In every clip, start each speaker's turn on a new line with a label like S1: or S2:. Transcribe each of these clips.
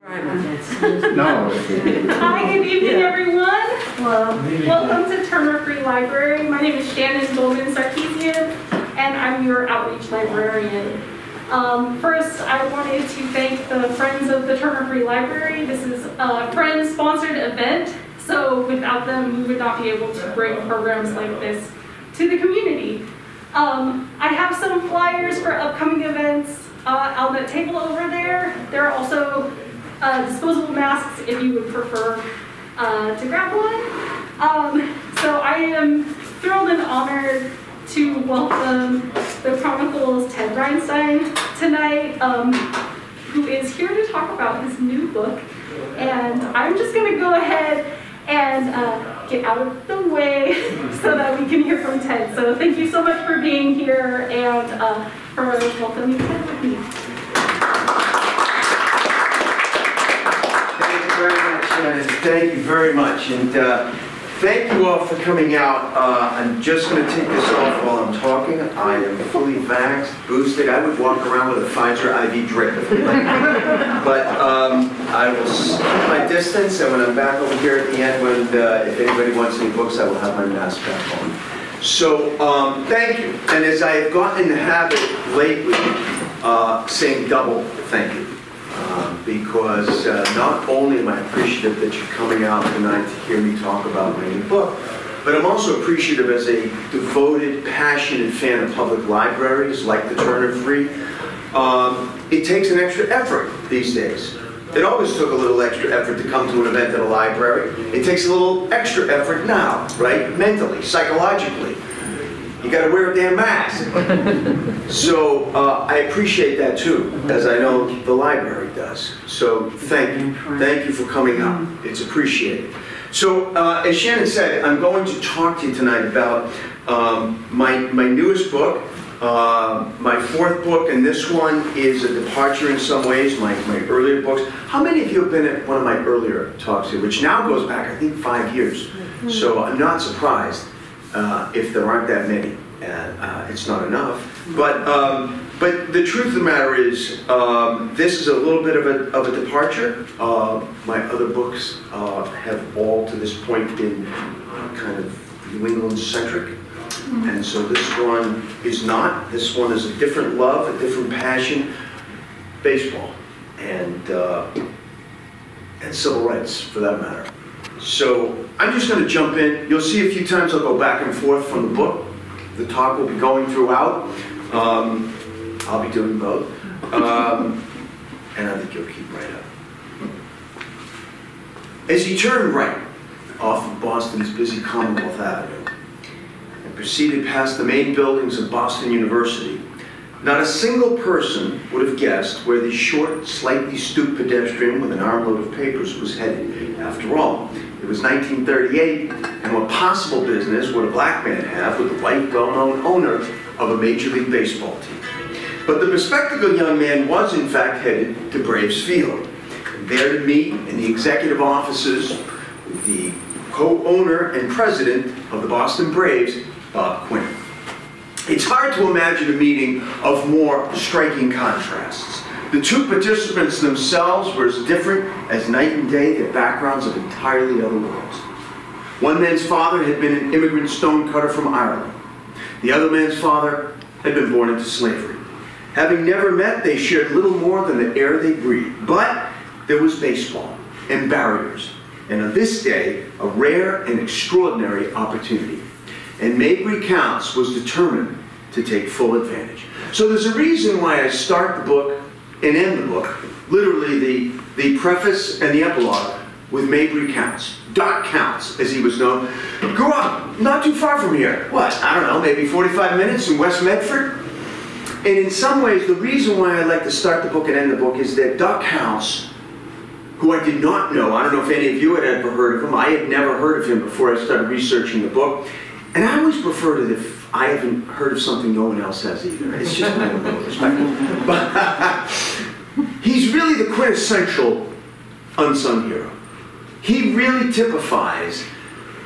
S1: No.
S2: Hi, good evening, everyone. Welcome to Turner Free Library. My name is Shannon Bowman Sarkeesian, and I'm your outreach librarian. Um, first, I wanted to thank the Friends of the Turner Free Library. This is a Friends-sponsored event, so without them, we would not be able to bring programs like this to the community. Um, I have some flyers for upcoming events uh, on the table over there. There are also uh, disposable masks if you would prefer uh, to grab one. Um, so I am thrilled and honored to welcome the Chronicle's Ted Reinstein tonight, um, who is here to talk about his new book. And I'm just going to go ahead and uh, get out of the way so that we can hear from Ted. So thank you so much for being here and uh, for welcoming Ted with me.
S3: Thank you very much. And uh, thank you all for coming out. Uh, I'm just going to take this off while I'm talking. I am fully vaxxed, boosted. I would walk around with a Pfizer IV drip. if you like. but um, I will keep my distance, and when I'm back over here at the end, when uh, if anybody wants any books, I will have my mask back on. So um, thank you. And as I have gotten in the habit lately, uh, saying double thank you because uh, not only am I appreciative that you're coming out tonight to hear me talk about my new book, but I'm also appreciative as a devoted, passionate fan of public libraries like the Turner Free. Um, it takes an extra effort these days. It always took a little extra effort to come to an event at a library. It takes a little extra effort now, right? Mentally, psychologically. You gotta wear a damn mask. So uh, I appreciate that too, as I know the library does. So thank you. Thank you for coming out. It's appreciated. So uh, as Shannon said, I'm going to talk to you tonight about um, my, my newest book, uh, my fourth book, and this one is a departure in some ways, my, my earlier books. How many of you have been at one of my earlier talks here, which now goes back, I think, five years? So I'm not surprised uh, if there aren't that many. And uh, it's not enough. But, um, but the truth of the matter is, um, this is a little bit of a, of a departure. Uh, my other books uh, have all to this point been kind of New England centric. And so this one is not. This one is a different love, a different passion, baseball, and, uh, and civil rights for that matter. So I'm just going to jump in. You'll see a few times I'll go back and forth from the book. The talk will be going throughout. Um, I'll be doing both. Um, and I think you'll keep right up. As he turned right off of Boston's busy Commonwealth Avenue and proceeded past the main buildings of Boston University, not a single person would have guessed where the short, slightly stooped pedestrian with an armload of papers was headed. After all, it was 1938, and what possible business would a black man have with the white, well-known owner of a Major League Baseball team? But the bespectacled young man was, in fact, headed to Braves Field, there to meet in the executive offices the co-owner and president of the Boston Braves, Bob Quinn. It's hard to imagine a meeting of more striking contrasts. The two participants themselves were as different as night and day, their backgrounds of entirely other worlds. One man's father had been an immigrant stonecutter from Ireland. The other man's father had been born into slavery. Having never met, they shared little more than the air they breathed. But there was baseball and barriers, and on this day, a rare and extraordinary opportunity. And Mabray Kountze was determined to take full advantage. So there's a reason why I start the book and end the book, literally the, the preface and the epilogue, with Mabray Kountze. Doc Kountze, as he was known. Grew up not too far from here. What, I don't know, maybe 45 minutes in West Medford? And in some ways, the reason why I like to start the book and end the book is that Doc Kountze, who I did not know, I don't know if any of you had ever heard of him, I had never heard of him before I started researching the book. And I always prefer it if I haven't heard of something no one else has either. It's just my own perspective. But the quintessential unsung hero. He really typifies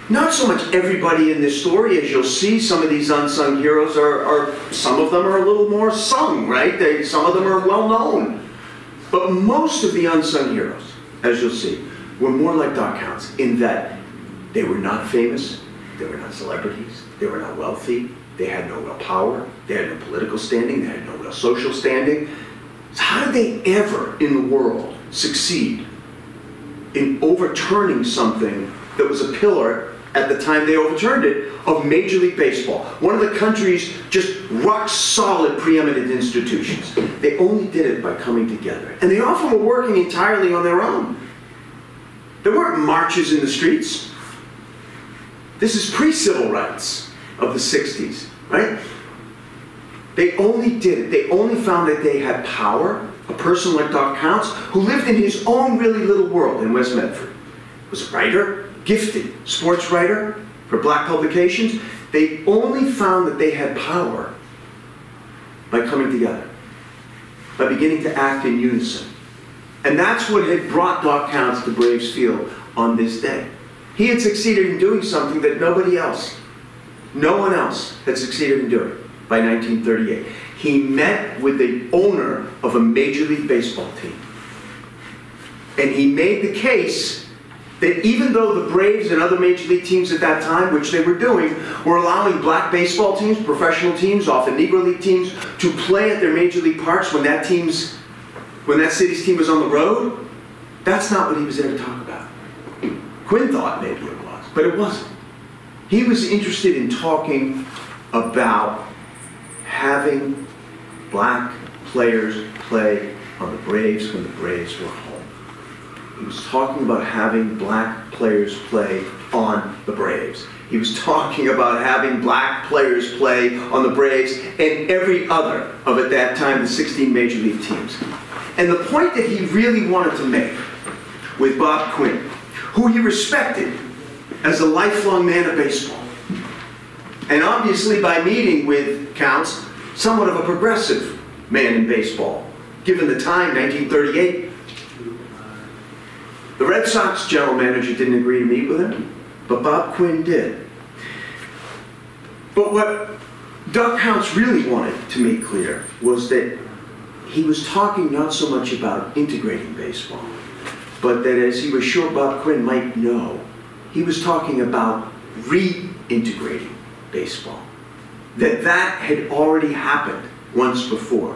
S3: not so much everybody in this story, as you'll see, some of these unsung heroes are, are some of them are a little more sung, right? They, some of them are well known. But most of the unsung heroes, as you'll see, were more like Doc Kountze in that they were not famous, they were not celebrities, they were not wealthy, they had no real power, they had no political standing, they had no real social standing. How did they ever in the world succeed in overturning something that was a pillar at the time they overturned it of Major League Baseball, one of the country's just rock solid preeminent institutions. They only did it by coming together. And they often were working entirely on their own. There weren't marches in the streets. This is pre civil rights of the 60s, right? They only did it. They only found that they had power. A person like Doc Kountze, who lived in his own really little world in West Medford, was a writer, gifted sports writer for black publications. They only found that they had power by coming together, by beginning to act in unison. And that's what had brought Doc Kountze to Braves Field on this day. He had succeeded in doing something that nobody else, no one else, had succeeded in doing by 1938. He met with the owner of a Major League Baseball team. And he made the case that even though the Braves and other Major League teams at that time, which they were doing, were allowing black baseball teams, professional teams, often Negro League teams, to play at their Major League parks when that team's when that city's team was on the road, that's not what he was there to talk about. Quinn thought maybe it was, but it wasn't. He was interested in talking about having black players play on the Braves when the Braves were home. He was talking about having black players play on the Braves. He was talking about having black players play on the Braves and every other of at that time the 16 major league teams. And the point that he really wanted to make with Bob Quinn, who he respected as a lifelong man of baseball, and obviously by meeting with Kountze, somewhat of a progressive man in baseball, given the time, 1938. The Red Sox general manager didn't agree to meet with him, but Bob Quinn did. But what Doc Kountze really wanted to make clear was that he was talking not so much about integrating baseball, but that as he was sure Bob Quinn might know, he was talking about reintegrating baseball. That that had already happened once before.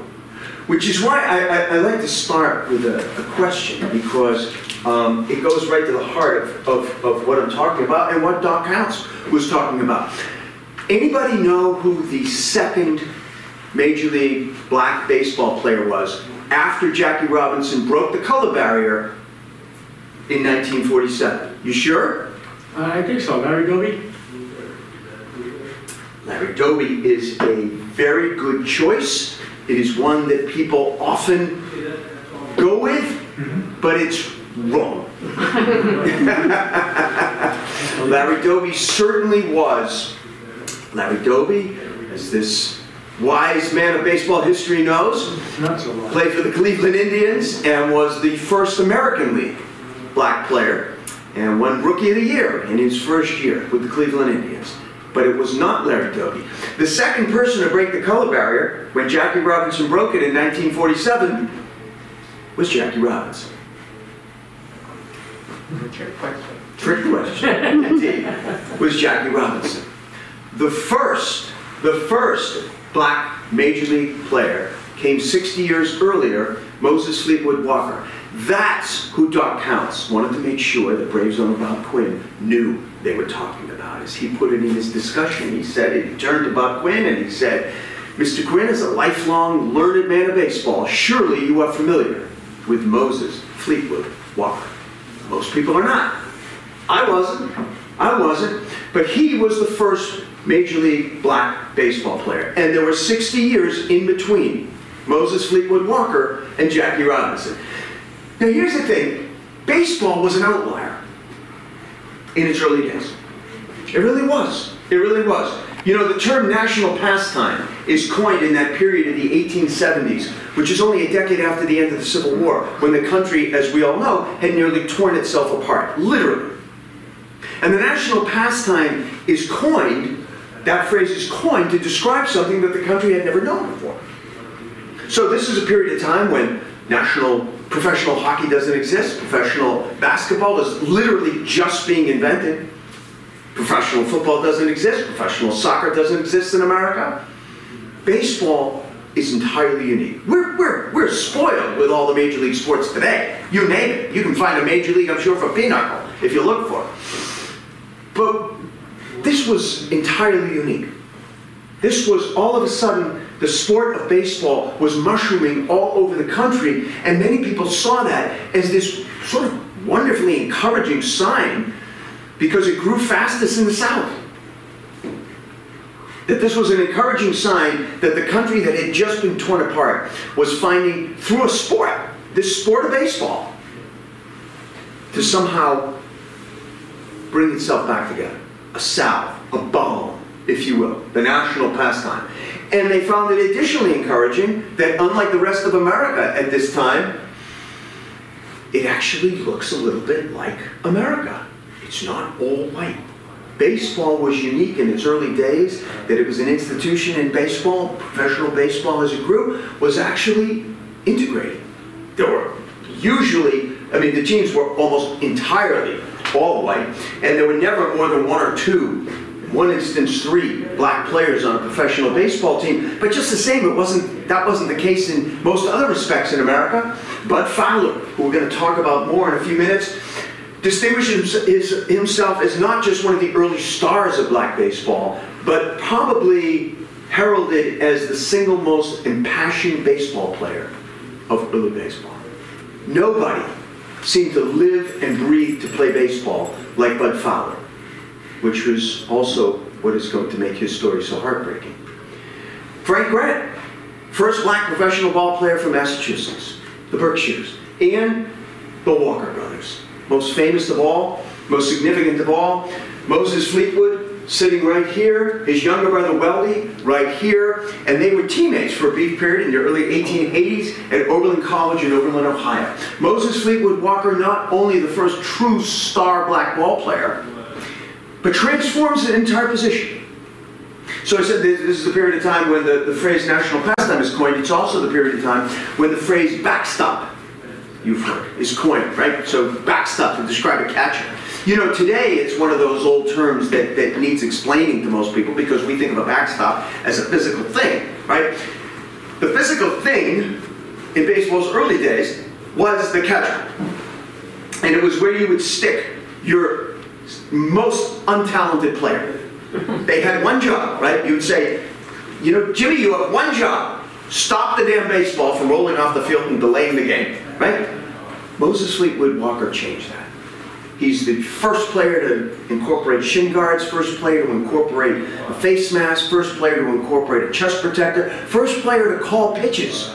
S3: Which is why I, I, I like to start with a, a question, because um, it goes right to the heart of, of, of what I'm talking about and what Doc Kountze was talking about. Anybody know who the second Major League black baseball player was after Jackie Robinson broke the color barrier in 1947. You sure?
S1: I think so. Larry Doby?
S3: Larry Doby is a very good choice. It is one that people often go with, but it's wrong. Larry Doby certainly was. Larry Doby, as this wise man of baseball history knows, played for the Cleveland Indians and was the first American League black player and won Rookie of the Year in his first year with the Cleveland Indians. But it was not Larry Doby. The second person to break the color barrier when Jackie Robinson broke it in 1947 was Jackie Robinson.
S1: Trick question.
S3: Trick question, indeed, was Jackie Robinson. The first, the first black major league player came 60 years earlier, Moses Fleetwood Walker. That's who Doc Kountze wanted to make sure that Braves owner Bob Quinn knew they were talking about. As he put it in his discussion, he said, he turned to Bob Quinn and he said, Mr. Quinn is a lifelong learned man of baseball. Surely you are familiar with Moses Fleetwood Walker. Most people are not. I wasn't. I wasn't. But he was the first Major League black baseball player. And there were 60 years in between Moses Fleetwood Walker and Jackie Robinson. Now, here's the thing baseball was an outlier in its early days. It really was. It really was. You know, the term national pastime is coined in that period of the 1870s, which is only a decade after the end of the Civil War, when the country, as we all know, had nearly torn itself apart, literally. And the national pastime is coined, that phrase is coined to describe something that the country had never known before. So this is a period of time when national professional hockey doesn't exist. Professional basketball is literally just being invented. Professional football doesn't exist. Professional soccer doesn't exist in America. Baseball is entirely unique. We're, we're, we're spoiled with all the major league sports today. You name it. You can find a major league, I'm sure, for pinochle if you look for it. But this was entirely unique. This was all of a sudden the sport of baseball was mushrooming all over the country, and many people saw that as this sort of wonderfully encouraging sign because it grew fastest in the South. That this was an encouraging sign that the country that had just been torn apart was finding, through a sport, this sport of baseball, to somehow bring itself back together. A salve, a balm, if you will, the national pastime. And they found it additionally encouraging that unlike the rest of America at this time, it actually looks a little bit like America. It's not all white. Baseball was unique in its early days, that it was an institution in baseball, professional baseball as it grew, was actually integrated. There were usually, I mean, the teams were almost entirely all white, and there were never more than one or two, one instance three, black players on a professional baseball team. But just the same, it wasn't, that wasn't the case in most other respects in America. Bud Fowler, who we're going to talk about more in a few minutes, distinguishes himself as not just one of the early stars of black baseball, but probably heralded as the single most impassioned baseball player of early baseball. Nobody seemed to live and breathe to play baseball like Bud Fowler, which was also what is going to make his story so heartbreaking. Frank Grant, first black professional ball player from Massachusetts, the Berkshires, and the Walker brothers. Most famous of all, most significant of all, Moses Fleetwood, sitting right here, his younger brother Weldy, right here, and they were teammates for a brief period in the early 1880s at Oberlin College in Oberlin, Ohio. Moses Fleetwood Walker, not only the first true star black ball player, but transforms an entire position. So I said this, this is the period of time when the, the phrase national pastime is coined. It's also the period of time when the phrase backstop, you've heard, is coined, right? So backstop to describe a catcher. You know, today it's one of those old terms that, that needs explaining to most people because we think of a backstop as a physical thing, right? The physical thing in baseball's early days was the catcher. And it was where you would stick your most untalented player. They had one job, right? You'd say, you know, Jimmy, you have one job. Stop the damn baseball from rolling off the field and delaying the game, right? Moses Fleetwood Walker changed that. He's the first player to incorporate shin guards, first player to incorporate a face mask, first player to incorporate a chest protector, first player to call pitches,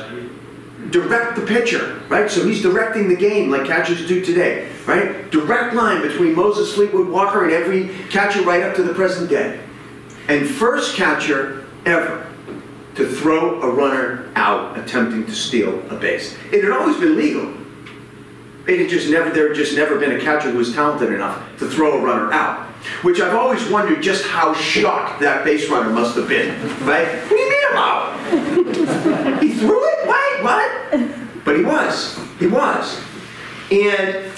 S3: direct the pitcher, right? So he's directing the game like catchers do today, right? Direct line between Moses Fleetwood Walker and every catcher right up to the present day. And first catcher ever to throw a runner out attempting to steal a base. It had always been legal, it had just never, there had just never been a catcher who was talented enough to throw a runner out. Which I've always wondered just how shocked that base runner must have been, right? What do you mean about? he threw it? Wait, what? But he was. He was. And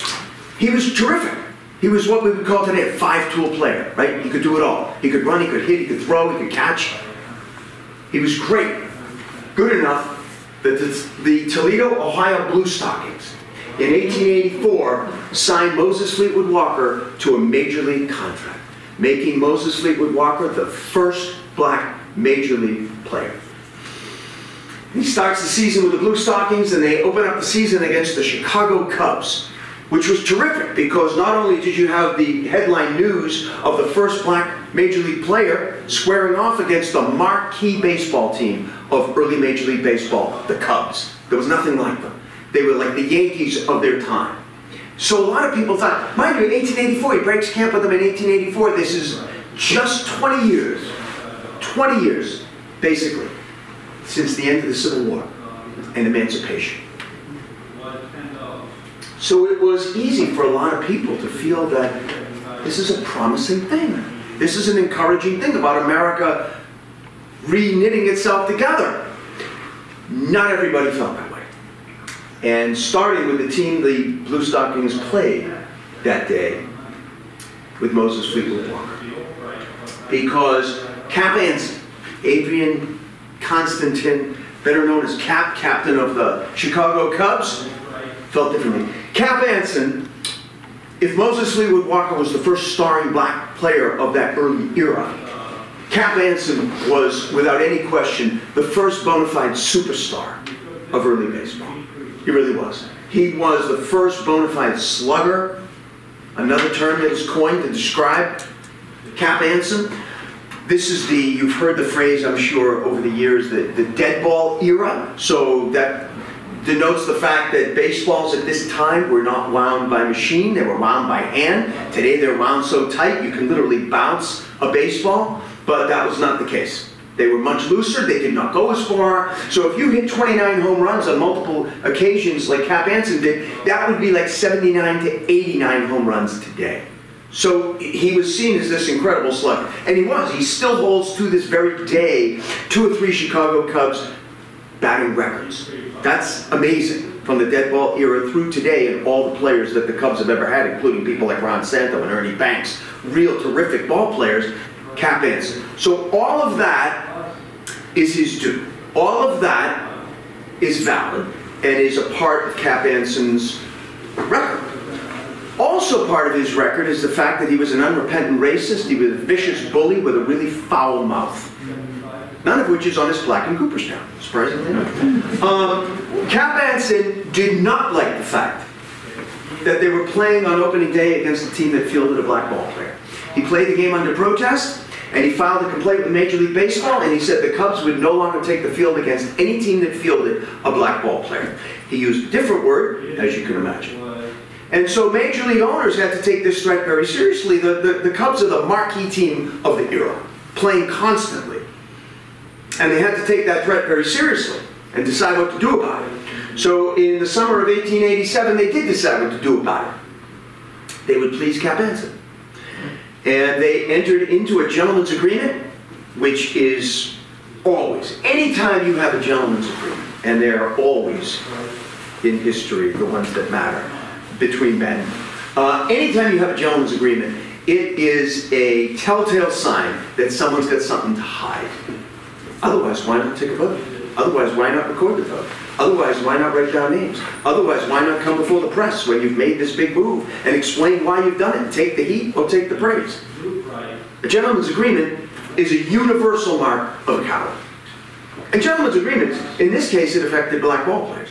S3: he was terrific. He was what we would call today a five-tool player, right? He could do it all. He could run, he could hit, he could throw, he could catch. He was great. Good enough that the, the Toledo, Ohio Blue Stockings in 1884 signed Moses Fleetwood Walker to a major league contract, making Moses Fleetwood Walker the first black major league player. He starts the season with the Blue Stockings and they open up the season against the Chicago Cubs, which was terrific because not only did you have the headline news of the first black major league player squaring off against the marquee baseball team of early major league baseball, the Cubs. There was nothing like them. They were like the Yankees of their time. So a lot of people thought, mind you, in 1884, he breaks camp with them in 1884. This is just 20 years, 20 years, basically, since the end of the Civil War and emancipation. So it was easy for a lot of people to feel that this is a promising thing. This is an encouraging thing about America re-knitting itself together. Not everybody felt that way. And starting with the team the Blue Stockings played that day with Moses Fleetwood Walker. Because Cap Adrian Constantine, better known as Cap, captain of the Chicago Cubs, felt differently. Cap Anson, if Moses Fleetwood Walker was the first starring black player of that early era, Cap Anson was, without any question, the first bona fide superstar of early baseball. He really was. He was the first bona fide slugger, another term that is coined to describe Cap Anson. This is the, you've heard the phrase, I'm sure, over the years, the, the dead ball era. So that denotes the fact that baseballs at this time were not wound by machine, they were wound by hand. Today they're wound so tight you can literally bounce a baseball, but that was not the case. They were much looser, they did not go as far. So if you hit 29 home runs on multiple occasions like Cap Anson did, that would be like 79 to 89 home runs today. So he was seen as this incredible slugger. And he was. He still holds to this very day two or three Chicago Cubs batting records. That's amazing from the dead ball era through today and all the players that the Cubs have ever had, including people like Ron Santo and Ernie Banks, real terrific ball players, Cap Anson. So all of that is his due. All of that is valid and is a part of Cap Anson's record. Also part of his record is the fact that he was an unrepentant racist, he was a vicious bully with a really foul mouth. None of which is on his plaque in Cooperstown, surprisingly enough. Um, Cap Anson did not like the fact that they were playing on opening day against a team that fielded a black ball player. He played the game under protest, and he filed a complaint with Major League Baseball, and he said the Cubs would no longer take the field against any team that fielded a black ball player. He used a different word, as you can imagine. And so major league owners had to take this threat very seriously. The, the, the Cubs are the marquee team of the era, playing constantly. And they had to take that threat very seriously and decide what to do about it. So in the summer of 1887, they did decide what to do about it. They would please Cap Anson. And they entered into a gentleman's agreement, which is always, anytime you have a gentleman's agreement, and they are always in history the ones that matter between men. Uh, anytime you have a gentleman's agreement, it is a telltale sign that someone's got something to hide. Otherwise, why not take a vote? Otherwise, why not record the vote? Otherwise, why not write down names? Otherwise, why not come before the press when you've made this big move and explain why you've done it? Take the heat or take the praise. A gentleman's agreement is a universal mark of a coward. And gentlemen's agreements, in this case, it affected black ball players.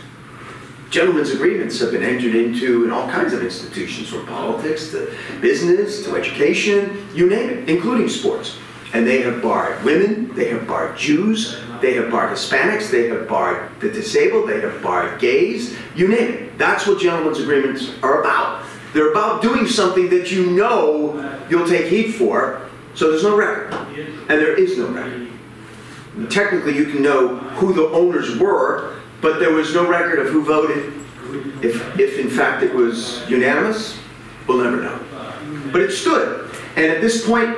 S3: Gentlemen's agreements have been entered into in all kinds of institutions, from politics to business to education, you name it, including sports. And they have barred women, they have barred Jews, they have barred Hispanics, they have barred the disabled, they have barred gays, you name it. That's what gentlemen's agreements are about. They're about doing something that you know you'll take heat for, so there's no record. And there is no record. Technically, you can know who the owners were, but there was no record of who voted. If, if in fact it was unanimous, we'll never know. But it stood. And at this point,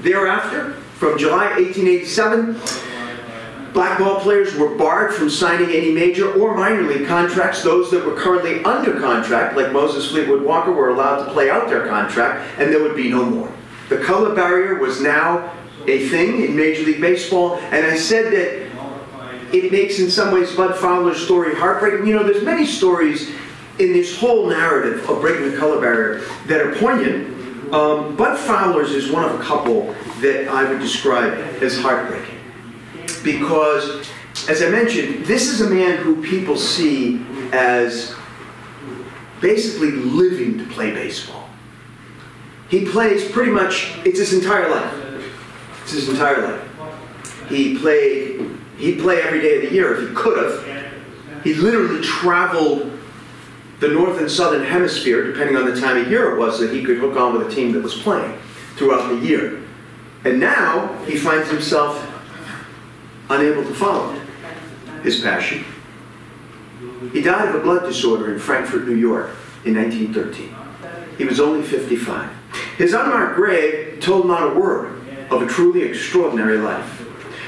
S3: thereafter, from July 1887, black ball players were barred from signing any major or minor league contracts. Those that were currently under contract, like Moses Fleetwood Walker, were allowed to play out their contract, and there would be no more. The color barrier was now a thing in Major League Baseball, and I said that it makes in some ways Bud Fowler's story heartbreaking. You know, there's many stories in this whole narrative of breaking the color barrier that are poignant. Um, Bud Fowler's is one of a couple that I would describe as heartbreaking. Because, as I mentioned, this is a man who people see as basically living to play baseball. He plays pretty much, it's his entire life. It's his entire life. He played, he'd play every day of the year if he could have. He literally traveled the north and southern hemisphere, depending on the time of year it was, that he could hook on with a team that was playing throughout the year. And now he finds himself unable to follow his passion. He died of a blood disorder in Frankfort, New York in 1913. He was only 55. His unmarked grave told not a word of a truly extraordinary life.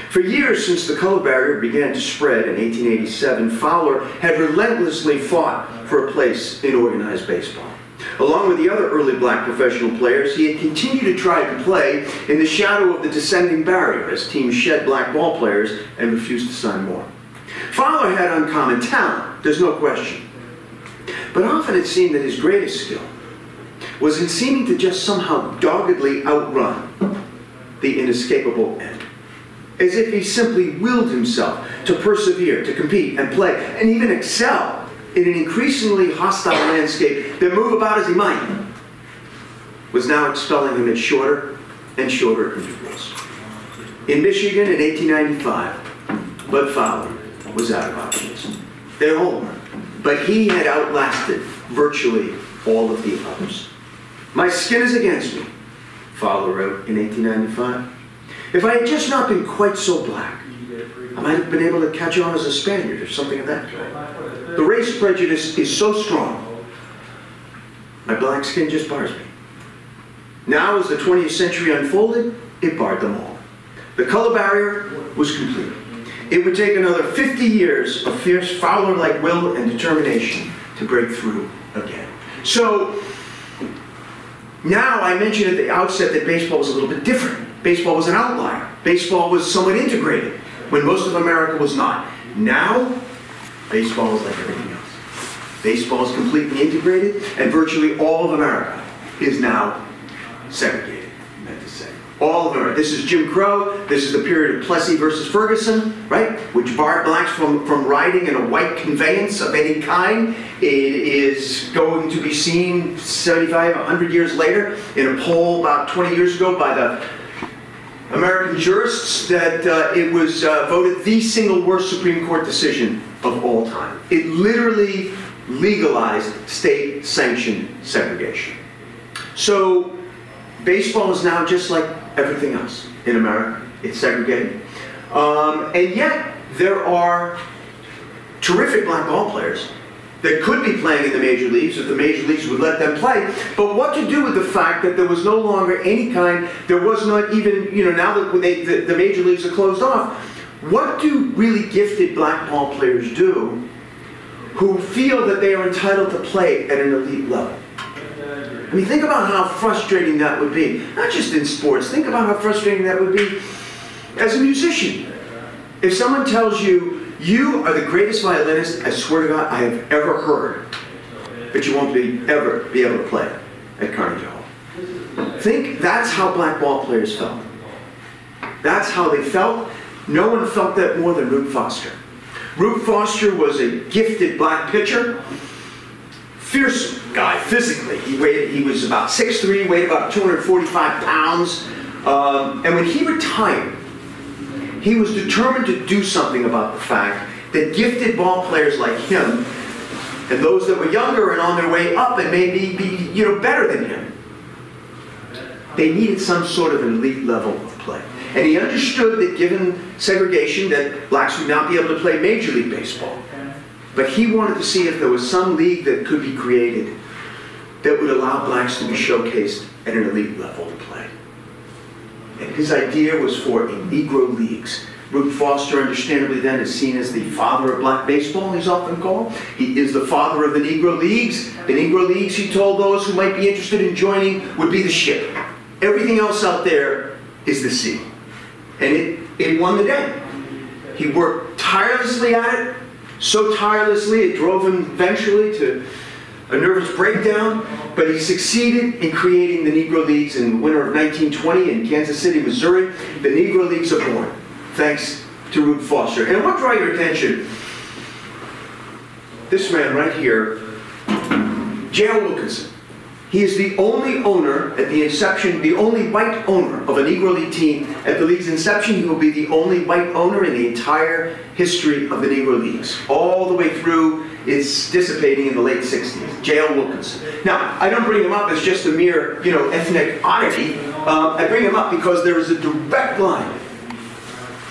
S3: For years since the color barrier began to spread in 1887, Fowler had relentlessly fought for a place in organized baseball. Along with the other early black professional players, he had continued to try to play in the shadow of the descending barrier as teams shed black ball players and refused to sign more. Fowler had uncommon talent, there's no question. But often it seemed that his greatest skill was in seeming to just somehow doggedly outrun the inescapable end. As if he simply willed himself to persevere, to compete and play, and even excel in an increasingly hostile landscape that move about as he might, was now expelling him at shorter and shorter intervals. In Michigan in 1895, Bud Fowler was out of options. They all were. But he had outlasted virtually all of the others. My skin is against me, Fowler wrote in 1895. If I had just not been quite so black, I might have been able to catch on as a Spaniard or something of that kind. The race prejudice is so strong, my black skin just bars me. Now, as the 20th century unfolded, it barred them all. The color barrier was complete. It would take another 50 years of fierce Fowler-like will and determination to break through again. So, now I mentioned at the outset that baseball was a little bit different. Baseball was an outlier. Baseball was somewhat integrated when most of America was not. Now, baseball is like everything else. Baseball is completely integrated, and virtually all of America is now segregated, meant to say. All of America. This is Jim Crow. This is the period of Plessy versus Ferguson, right? Which barred blacks from, from riding in a white conveyance of any kind. It is going to be seen 75, 100 years later in a poll about 20 years ago by the American jurists that uh, it was uh, voted the single worst Supreme Court decision of all time. It literally legalized state sanctioned segregation. So baseball is now just like everything else in America. It's segregated. Um, and yet there are terrific black ball players that could be playing in the major leagues if the major leagues would let them play. But what to do with the fact that there was no longer any kind, there was not even, you know, now that they, the, the major leagues are closed off, what do really gifted black ball players do who feel that they are entitled to play at an elite level? I mean, think about how frustrating that would be. Not just in sports, think about how frustrating that would be as a musician. If someone tells you, you are the greatest violinist, I swear to God, I have ever heard, but you won't be ever be able to play at Carnegie Hall. Think that's how black ball players felt. That's how they felt. No one felt that more than Rube Foster. Rube Foster was a gifted black pitcher, fierce guy physically. He weighed, he was about 6'3", weighed about 245 pounds. Um, and when he retired, he was determined to do something about the fact that gifted ball players like him and those that were younger and on their way up and maybe be you know better than him, they needed some sort of elite level of play. And he understood that given segregation that blacks would not be able to play Major League Baseball. But he wanted to see if there was some league that could be created that would allow blacks to be showcased at an elite level of play. And his idea was for a Negro Leagues. Rube Foster, understandably then, is seen as the father of black baseball, he's often called. He is the father of the Negro Leagues. The Negro Leagues, he told those who might be interested in joining, would be the ship. Everything else out there is the sea. And it, it won the day. He worked tirelessly at it, so tirelessly it drove him eventually to a nervous breakdown, but he succeeded in creating the Negro Leagues in the winter of 1920 in Kansas City, Missouri. The Negro Leagues are born, thanks to Rube Foster. And what draw your attention? This man right here, J.L. Wilkinson. He is the only owner at the inception, the only white owner of a Negro League team. At the league's inception, he will be the only white owner in the entire history of the Negro Leagues. All the way through its dissipating in the late 60s. J.L. Wilkinson. Now, I don't bring him up as just a mere, you know, ethnic oddity. Uh, I bring him up because there is a direct line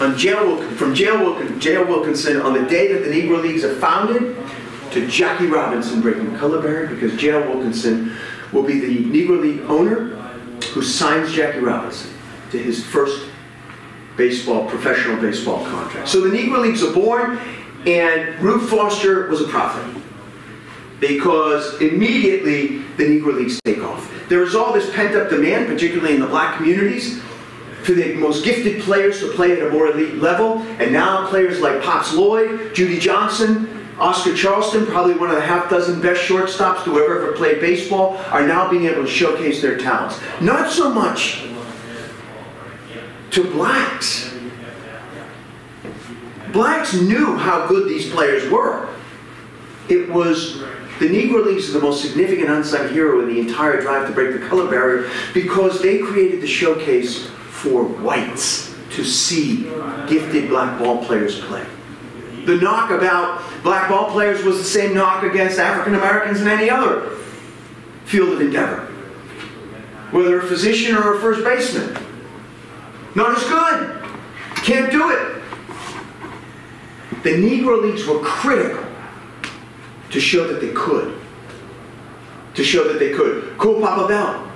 S3: on J.L. Wilkinson, from J.L. Wilkinson, Wilkinson on the day that the Negro Leagues are founded to Jackie Robinson breaking the color barrier because J.L. Wilkinson will be the Negro League owner who signs Jackie Robinson to his first baseball, professional baseball contract. So the Negro Leagues are born, and Rube Foster was a prophet because immediately the Negro Leagues take off. There is all this pent up demand, particularly in the black communities, for the most gifted players to play at a more elite level, and now players like Pops Lloyd, Judy Johnson, Oscar Charleston, probably one of the half dozen best shortstops to ever ever play baseball, are now being able to showcase their talents. Not so much to blacks. Blacks knew how good these players were. It was the Negro Leagues are the most significant unsung hero in the entire drive to break the color barrier because they created the showcase for whites to see gifted black ball players play. The knock about black ball players was the same knock against African Americans in any other field of endeavor. Whether a physician or a first baseman. Not as good. Can't do it. The Negro Leagues were critical to show that they could. To show that they could. Cool Papa Bell,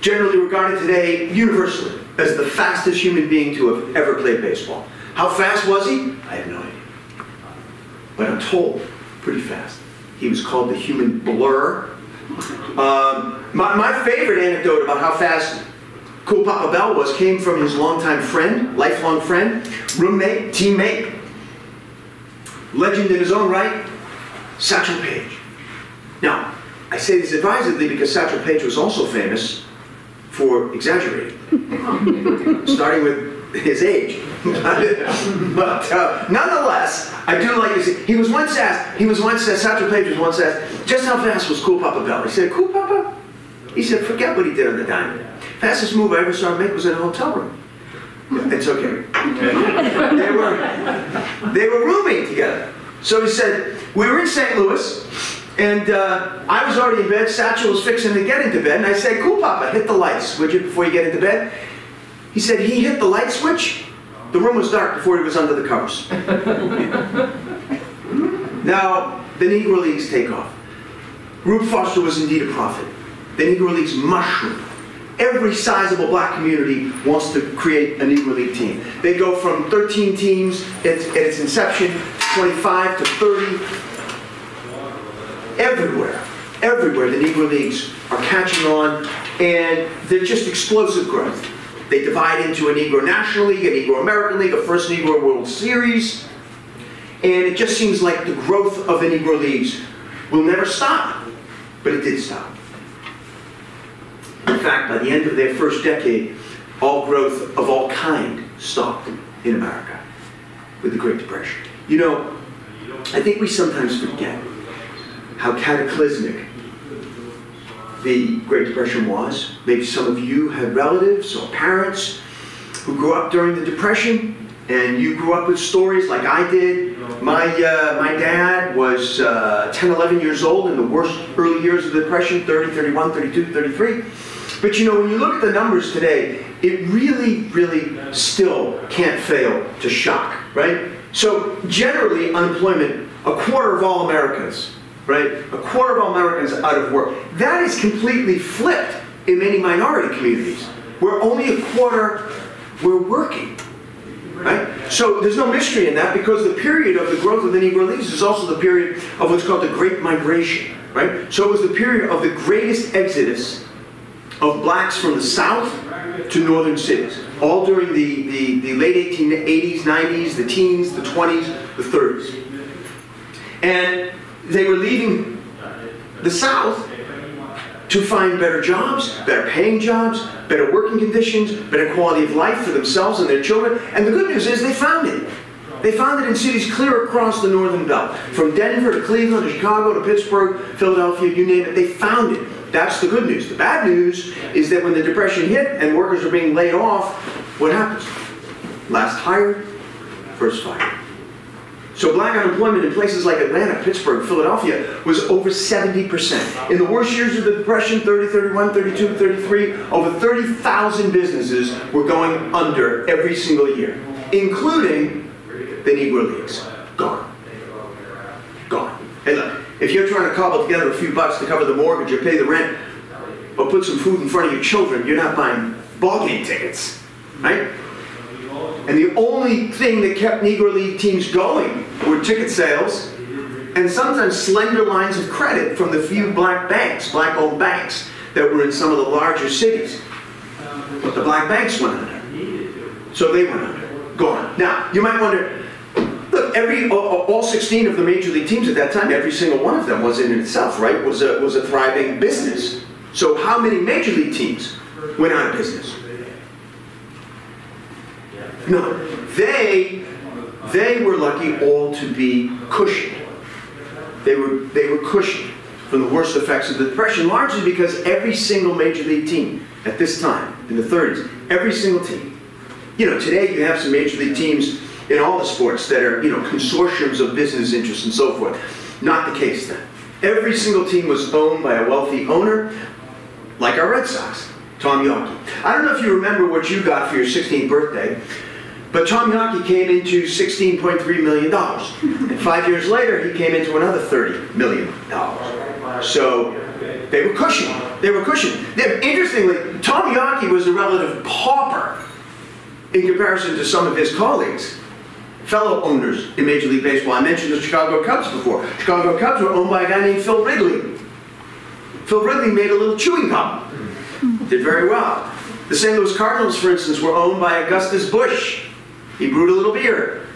S3: generally regarded today universally as the fastest human being to have ever played baseball. How fast was he? I have no idea. But I'm told pretty fast. He was called the human blur. Um, my, my favorite anecdote about how fast Cool Papa Bell was came from his longtime friend, lifelong friend, roommate, teammate, legend in his own right, Satchel Paige. Now, I say this advisedly because Satchel Paige was also famous for exaggerating, starting with his age. but uh, nonetheless, I do like this. He was once asked, he was once asked, Satchel Paige was once asked, just how fast was Cool Papa Bell? He said, Cool Papa? He said, forget what he did on the diamond. Fastest move I ever saw him make was in a hotel room. It's okay. they were they were rooming together. So he said, we were in St. Louis, and uh, I was already in bed. Satchel was fixing to get into bed, and I said, cool, Papa, hit the lights, would you, before you get into bed? He said he hit the light switch. The room was dark before he was under the covers. now, the Negro Leagues take off. Rube Foster was indeed a prophet. The Negro Leagues mushroom. Every sizable black community wants to create a Negro League team. They go from 13 teams at, at its inception, 25 to 30. Everywhere, everywhere the Negro Leagues are catching on, and they're just explosive growth. They divide into a Negro National League, a Negro American League, a First Negro World Series, and it just seems like the growth of the Negro Leagues will never stop, but it did stop. In fact, by the end of their first decade, all growth of all kind stopped in America with the Great Depression. You know, I think we sometimes forget how cataclysmic the Great Depression was. Maybe some of you had relatives or parents who grew up during the Depression, and you grew up with stories like I did. My, uh, my dad was uh, 10, 11 years old in the worst early years of the Depression, 30, 31, 32, 33. But you know, when you look at the numbers today, it really, really still can't fail to shock, right? So generally, unemployment, a quarter of all Americans, right? A quarter of all Americans out of work. That is completely flipped in many minority communities, where only a quarter were working. Right? So there's no mystery in that because the period of the growth of the Negro Leagues is also the period of what's called the Great Migration. Right? So it was the period of the greatest exodus of blacks from the south to northern cities, all during the, the, the late 1880s, 90s, the teens, the 20s, the 30s. And they were leaving the south to find better jobs, better paying jobs, better working conditions, better quality of life for themselves and their children. And the good news is they found it. They found it in cities clear across the northern belt. From Denver to Cleveland to Chicago to Pittsburgh, Philadelphia, you name it, they found it. That's the good news. The bad news is that when the Depression hit and workers are being laid off, what happens? Last hired, first fired. So black unemployment in places like Atlanta, Pittsburgh, Philadelphia was over 70%. In the worst years of the Depression, 30, 31, 32, 33, over 30,000 businesses were going under every single year, including the Negro Leagues. Gone. Gone. Hey look, if you're trying to cobble together a few bucks to cover the mortgage or pay the rent, or put some food in front of your children, you're not buying ballgame tickets, right? And the only thing that kept Negro League teams going were ticket sales and sometimes slender lines of credit from the few black banks, black-owned banks, that were in some of the larger cities. But the black banks went under. So they went under, gone. Now, you might wonder, look, every, all all 16 of the major league teams at that time, every single one of them was in itself, right, was a, was a thriving business. So how many major league teams went out of business? No, they, they were lucky all to be cushioned. They were, they were cushioned from the worst effects of the Depression, largely because every single major league team at this time, in the 30s, every single team, you know, today you have some major league teams in all the sports that are, you know, consortiums of business interests and so forth. Not the case then. Every single team was owned by a wealthy owner, like our Red Sox, Tom Yawkey. I don't know if you remember what you got for your 16th birthday, but Tom Yawkey came into $16.3 million. And five years later, he came into another $30 million. So they were cushioned. They were cushioned. They- Interestingly, Tom Yawkey was a relative pauper in comparison to some of his colleagues, fellow owners in Major League Baseball. I mentioned the Chicago Cubs before. Chicago Cubs were owned by a guy named Phil Wrigley. Phil Wrigley made a little chewing gum. Did very well. The St. Louis Cardinals, for instance, were owned by Augustus Busch. He brewed a little beer.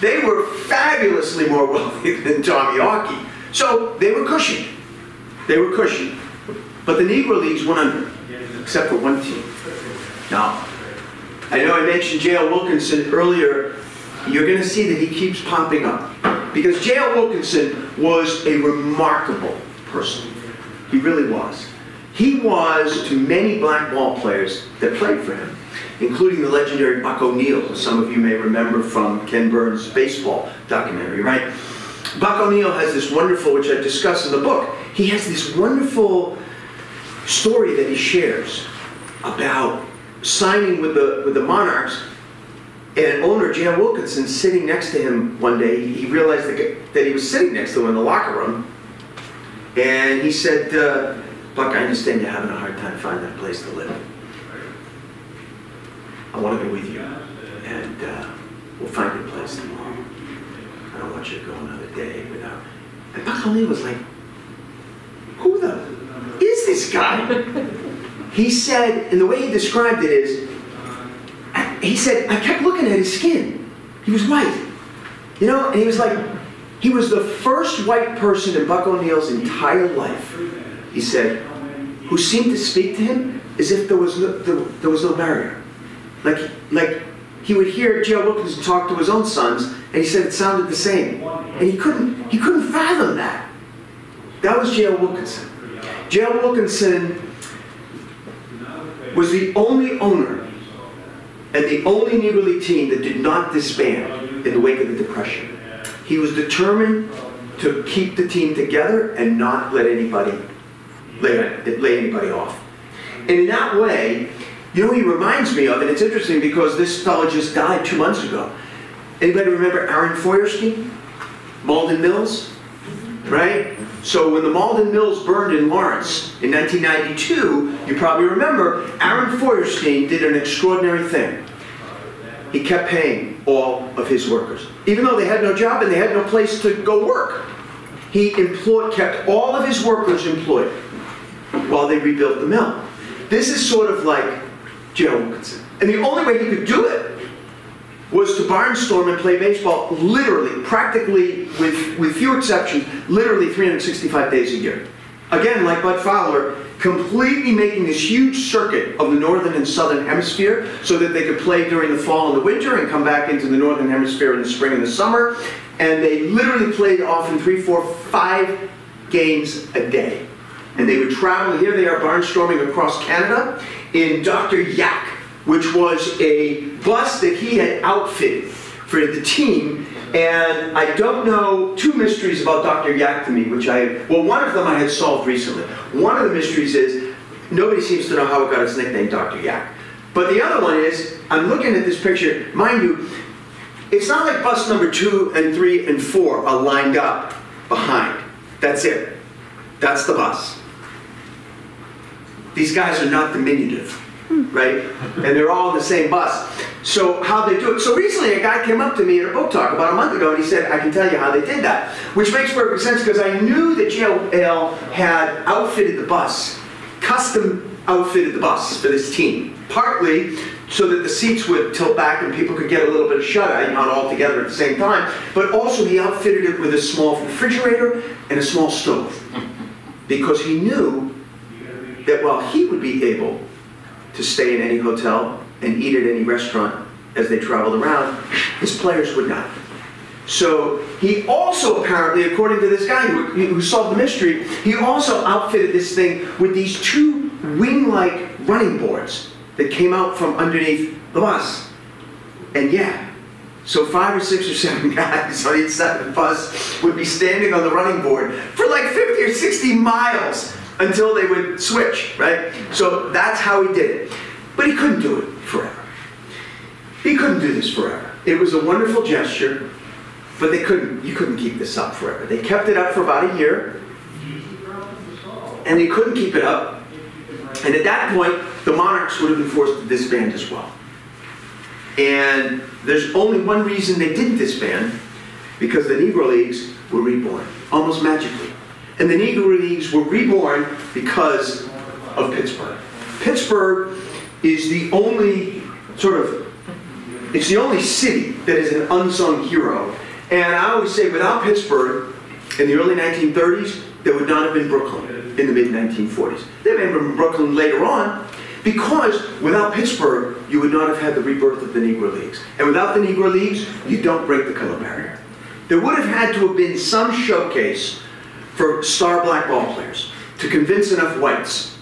S3: They were fabulously more wealthy than Tommy Yawkey. So they were cushioned. They were cushioned. But the Negro Leagues went under, except for one team. Now, I know I mentioned J.L. Wilkinson earlier. You're going to see that he keeps popping up. Because J.L. Wilkinson was a remarkable person. He really was. He was to many black ball players that played for him, including the legendary Buck O'Neil, who some of you may remember from Ken Burns' baseball documentary, right? Buck O'Neil has this wonderful, which I discuss in the book, he has this wonderful story that he shares about signing with the, with the Monarchs and owner Jan Wilkinson sitting next to him one day, he realized that, that he was sitting next to him in the locker room, and he said, uh, Buck, I understand you're having a hard time finding a place to live. I want to be with you, and uh, we'll find a place tomorrow. I don't want you to go another day without. And Buck O'Neil was like, who the is this guy? he said, and the way he described it is, he said, I kept looking at his skin. He was white. You know, and he was like, he was the first white person in Buck O'Neil's entire life, he said, who seemed to speak to him as if there was no, there, there was no barrier. Like, like he would hear J.L. Wilkinson talk to his own sons, and he said it sounded the same. And he couldn't, he couldn't fathom that. That was J.L. Wilkinson. J.L. Wilkinson was the only owner and the only Negro League team that did not disband in the wake of the Depression. He was determined to keep the team together and not let anybody lay, lay anybody off. And in that way, you know, he reminds me of, and it's interesting because this fellow just died two months ago. Anybody remember Aaron Feuerstein? Malden Mills? Right? So when the Malden Mills burned in Lawrence in 1992, you probably remember, Aaron Feuerstein did an extraordinary thing. He kept paying all of his workers. Even though they had no job and they had no place to go work. He employed, kept all of his workers employed while they rebuilt the mill. This is sort of like Joe Wilkinson. And the only way he could do it was to barnstorm and play baseball literally, practically, with, with few exceptions, literally 365 days a year. Again, like Bud Fowler, completely making this huge circuit of the northern and southern hemisphere so that they could play during the fall and the winter and come back into the northern hemisphere in the spring and the summer. And they literally played often three, four, five games a day. And they would travel, here they are barnstorming across Canada in Dr. Yak, which was a bus that he had outfitted for the team. And I don't know two mysteries about Dr. Yak to me, which I, well, one of them I had solved recently. One of the mysteries is nobody seems to know how it got its nickname, Dr. Yak. But the other one is, I'm looking at this picture, mind you, it's not like bus number two and three and four are lined up behind. That's it. That's the bus. These guys are not diminutive. Right? And they're all in the same bus. So how they do it? So recently, a guy came up to me at a book talk about a month ago, and he said, "I can tell you how they did that," which makes perfect sense because I knew that JLL had outfitted the bus, custom outfitted the bus for this team, partly so that the seats would tilt back and people could get a little bit of shut-eye, not all together at the same time, but also he outfitted it with a small refrigerator and a small stove because he knew that while he would be able to stay in any hotel and eat at any restaurant as they traveled around, his players would not. So he also apparently, according to this guy who, who solved the mystery, he also outfitted this thing with these two wing-like running boards that came out from underneath the bus. And yeah, so five or six or seven guys on each side of the bus would be standing on the running board for like 50 or 60 miles until they would switch, right? So that's how he did it. But he couldn't do it forever. He couldn't do this forever. It was a wonderful gesture, but they couldn't, you couldn't keep this up forever. They kept it up for about a year, and they couldn't keep it up. And at that point, the Monarchs would have been forced to disband as well. And there's only one reason they didn't disband, because the Negro Leagues were reborn, almost magically. And the Negro Leagues were reborn because of Pittsburgh. Pittsburgh is the only sort of, it's the only city that is an unsung hero. And I always say, without Pittsburgh, in the early 1930s, there would not have been Brooklyn in the mid 1940s. There may have been Brooklyn later on, because without Pittsburgh, you would not have had the rebirth of the Negro Leagues. And without the Negro Leagues, you don't break the color barrier. There would have had to have been some showcase for star black ball players to convince enough whites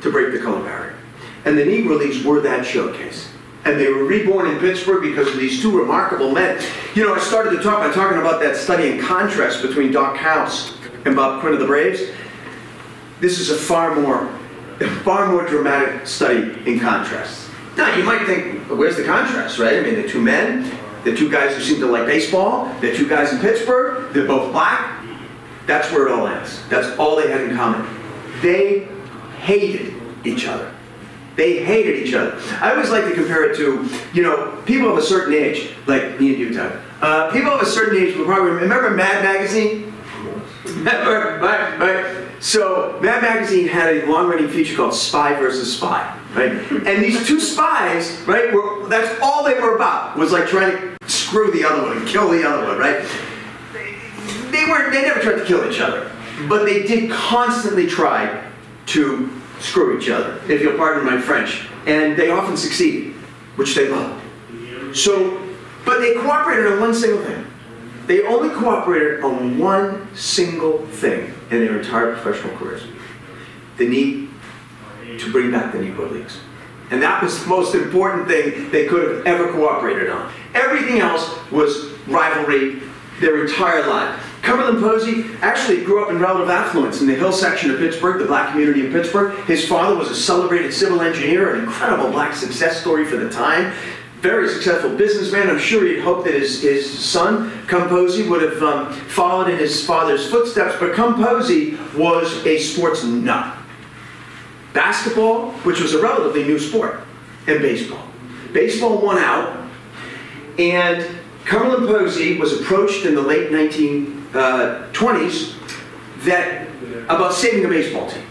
S3: to break the color barrier. And the Negro Leagues were that showcase. And they were reborn in Pittsburgh because of these two remarkable men. You know, I started to talk by talking about that study in contrast between Doc House and Bob Quinn of the Braves. This is a far more, a far more dramatic study in contrast. Now, you might think, where's the contrast, right? I mean, the two men, the two guys who seem to like baseball, the two guys in Pittsburgh, they're both black. That's where it all ends. That's all they had in common. They hated each other. They hated each other. I always like to compare it to, you know, people of a certain age, like me and you, Doug. Uh, people of a certain age will probably remember Mad Magazine. Remember, right, right. So Mad Magazine had a long-running feature called Spy versus Spy, right? And these two spies, right, were that's all they were about was like trying to screw the other one and kill the other one, right? They weren't. They never tried to kill each other, but they did constantly try to screw each other, if you'll pardon my French. And they often succeeded, which they loved. So, but they cooperated on one single thing. They only cooperated on one single thing in their entire professional careers. The need to bring back the Negro Leagues. And that was the most important thing they could have ever cooperated on. Everything else was rivalry their entire life. Cumberland Posey actually grew up in relative affluence in the hill section of Pittsburgh, the black community in Pittsburgh. His father was a celebrated civil engineer, an incredible black success story for the time. Very successful businessman. I'm sure he'd hoped that his, his son, Cum Posey, would have um, followed in his father's footsteps, but Cum Posey was a sports nut. Basketball, which was a relatively new sport, and baseball. Baseball won out, and Cumberland Posey was approached in the late Uh, 1920s that about saving a baseball team.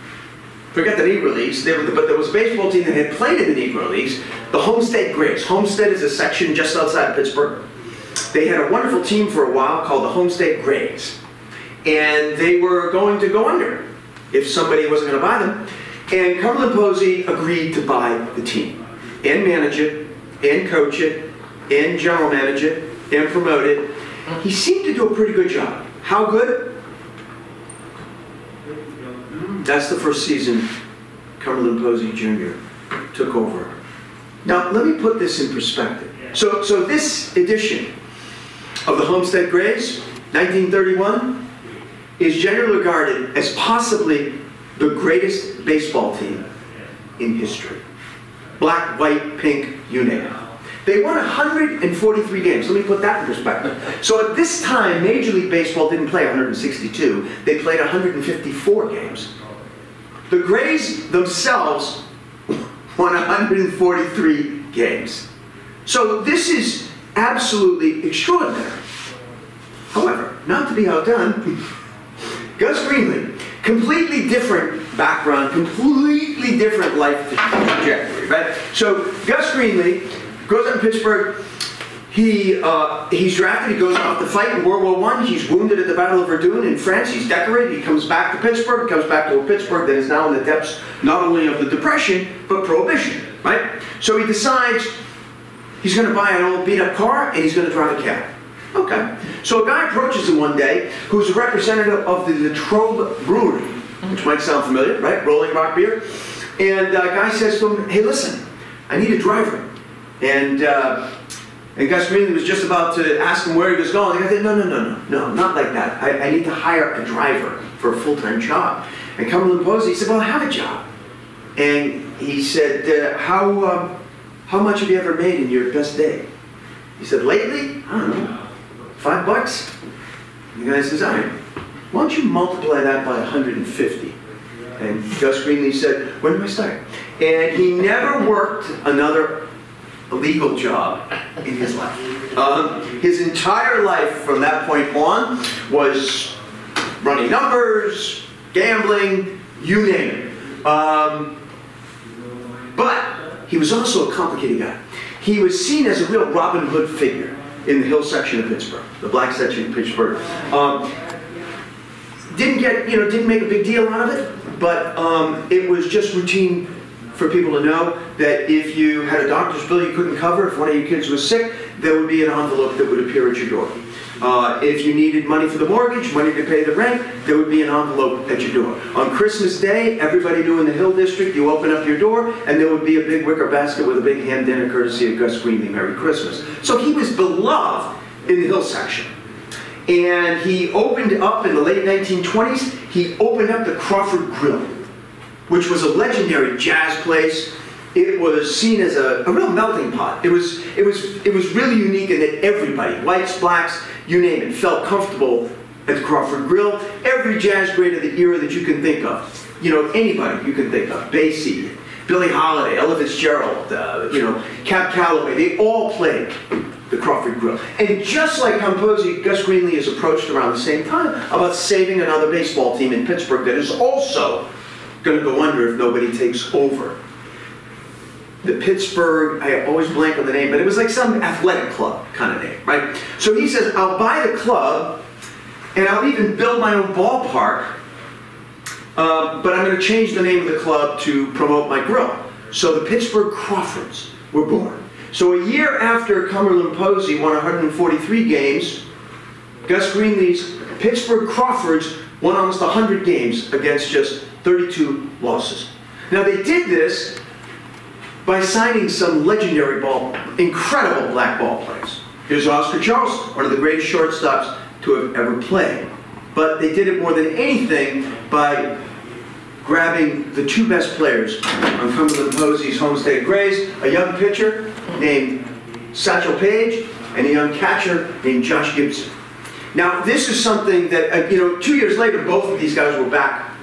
S3: Forget the Negro Leagues, there but there was a baseball team that had played in the Negro Leagues, the Homestead Grays. Homestead is a section just outside of Pittsburgh. They had a wonderful team for a while called the Homestead Grays. And they were going to go under if somebody wasn't going to buy them. And Cumberland Posey agreed to buy the team and manage it and coach it and general manage it and promote it. He seemed to do a pretty good job. How good? That's the first season Cumberland Posey Jr. took over. Now, let me put this in perspective. So, so this edition of the Homestead Grays, 1931, is generally regarded as possibly the greatest baseball team in history. Black, white, pink, you name it. They won 143 games. Let me put that in perspective. So at this time, Major League Baseball didn't play 162. They played 154 games. The Grays themselves won 143 games. So this is absolutely extraordinary. However, not to be outdone, Gus Greenlee, completely different background, completely different life trajectory, right? So Gus Greenlee goes up to Pittsburgh. He uh, he's drafted. He goes off to fight in World War One. He's wounded at the Battle of Verdun in France. He's decorated. He comes back to Pittsburgh. He comes back to a Pittsburgh that is now in the depths not only of the Depression but Prohibition, right? So he decides he's going to buy an old beat-up car and he's going to drive a cab. Okay. So a guy approaches him one day who's a representative of the Latrobe Brewery, which might sound familiar, right? Rolling Rock beer. And uh, guy says to him, hey, listen, I need a driver. And, uh, and Gus Greenlee was just about to ask him where he was going. The guy said, no, no, no, no, no, not like that. I, I need to hire a driver for a full-time job. And Cumberland Posey he said, well, I have a job. And he said, uh, how, um, how much have you ever made in your best day? He said, lately? I don't know. Five bucks? The guy says, all right, why don't you multiply that by 150? And Gus Greenlee said, when do I start? And he never worked another legal job in his life. Um, his entire life from that point on was running numbers, gambling, you name it. Um, but he was also a complicated guy. He was seen as a real Robin Hood figure in the hill section of Pittsburgh, the black section of Pittsburgh. Um, didn't get, you know, didn't make a big deal out of it, but um, it was just routine for people to know that if you had a doctor's bill you couldn't cover, if one of your kids was sick, there would be an envelope that would appear at your door. Uh, if you needed money for the mortgage, money to pay the rent, there would be an envelope at your door. On Christmas Day, everybody knew in the Hill District, you open up your door, and there would be a big wicker basket with a big ham dinner courtesy of Gus Greenlee, Merry Christmas. So he was beloved in the Hill section. And he opened up in the late 1920s, he opened up the Crawford Grill, which was a legendary jazz place. It was seen as a, a real melting pot. It was, it, was, it was really unique in that everybody, whites, blacks, you name it, felt comfortable at the Crawford Grill. Every jazz great of the era that you can think of, you know, anybody you can think of, Basie, Billie Holiday, Ella Fitzgerald, uh, you know, Cab Calloway, they all played the Crawford Grill. And just like Cum Posey, Gus Greenlee is approached around the same time about saving another baseball team in Pittsburgh that is also going to go under if nobody takes over. The Pittsburgh, I always blank on the name, but it was like some athletic club kind of name, right? So he says, I'll buy the club and I'll even build my own ballpark, uh, but I'm going to change the name of the club to promote my grill. So the Pittsburgh Crawfords were born. So a year after Cumberland Posey won 143 games, Gus Greenlee's Pittsburgh Crawfords won almost 100 games against just 32 losses. Now they did this by signing some legendary ball, incredible black ball players. Here's Oscar Charleston, one of the greatest shortstops to have ever played. But they did it more than anything by grabbing the two best players on Cumberland Posey's Homestead Grays, a young pitcher named Satchel Paige and a young catcher named Josh Gibson. Now, this is something that, uh, you know, two years later, both of these guys were back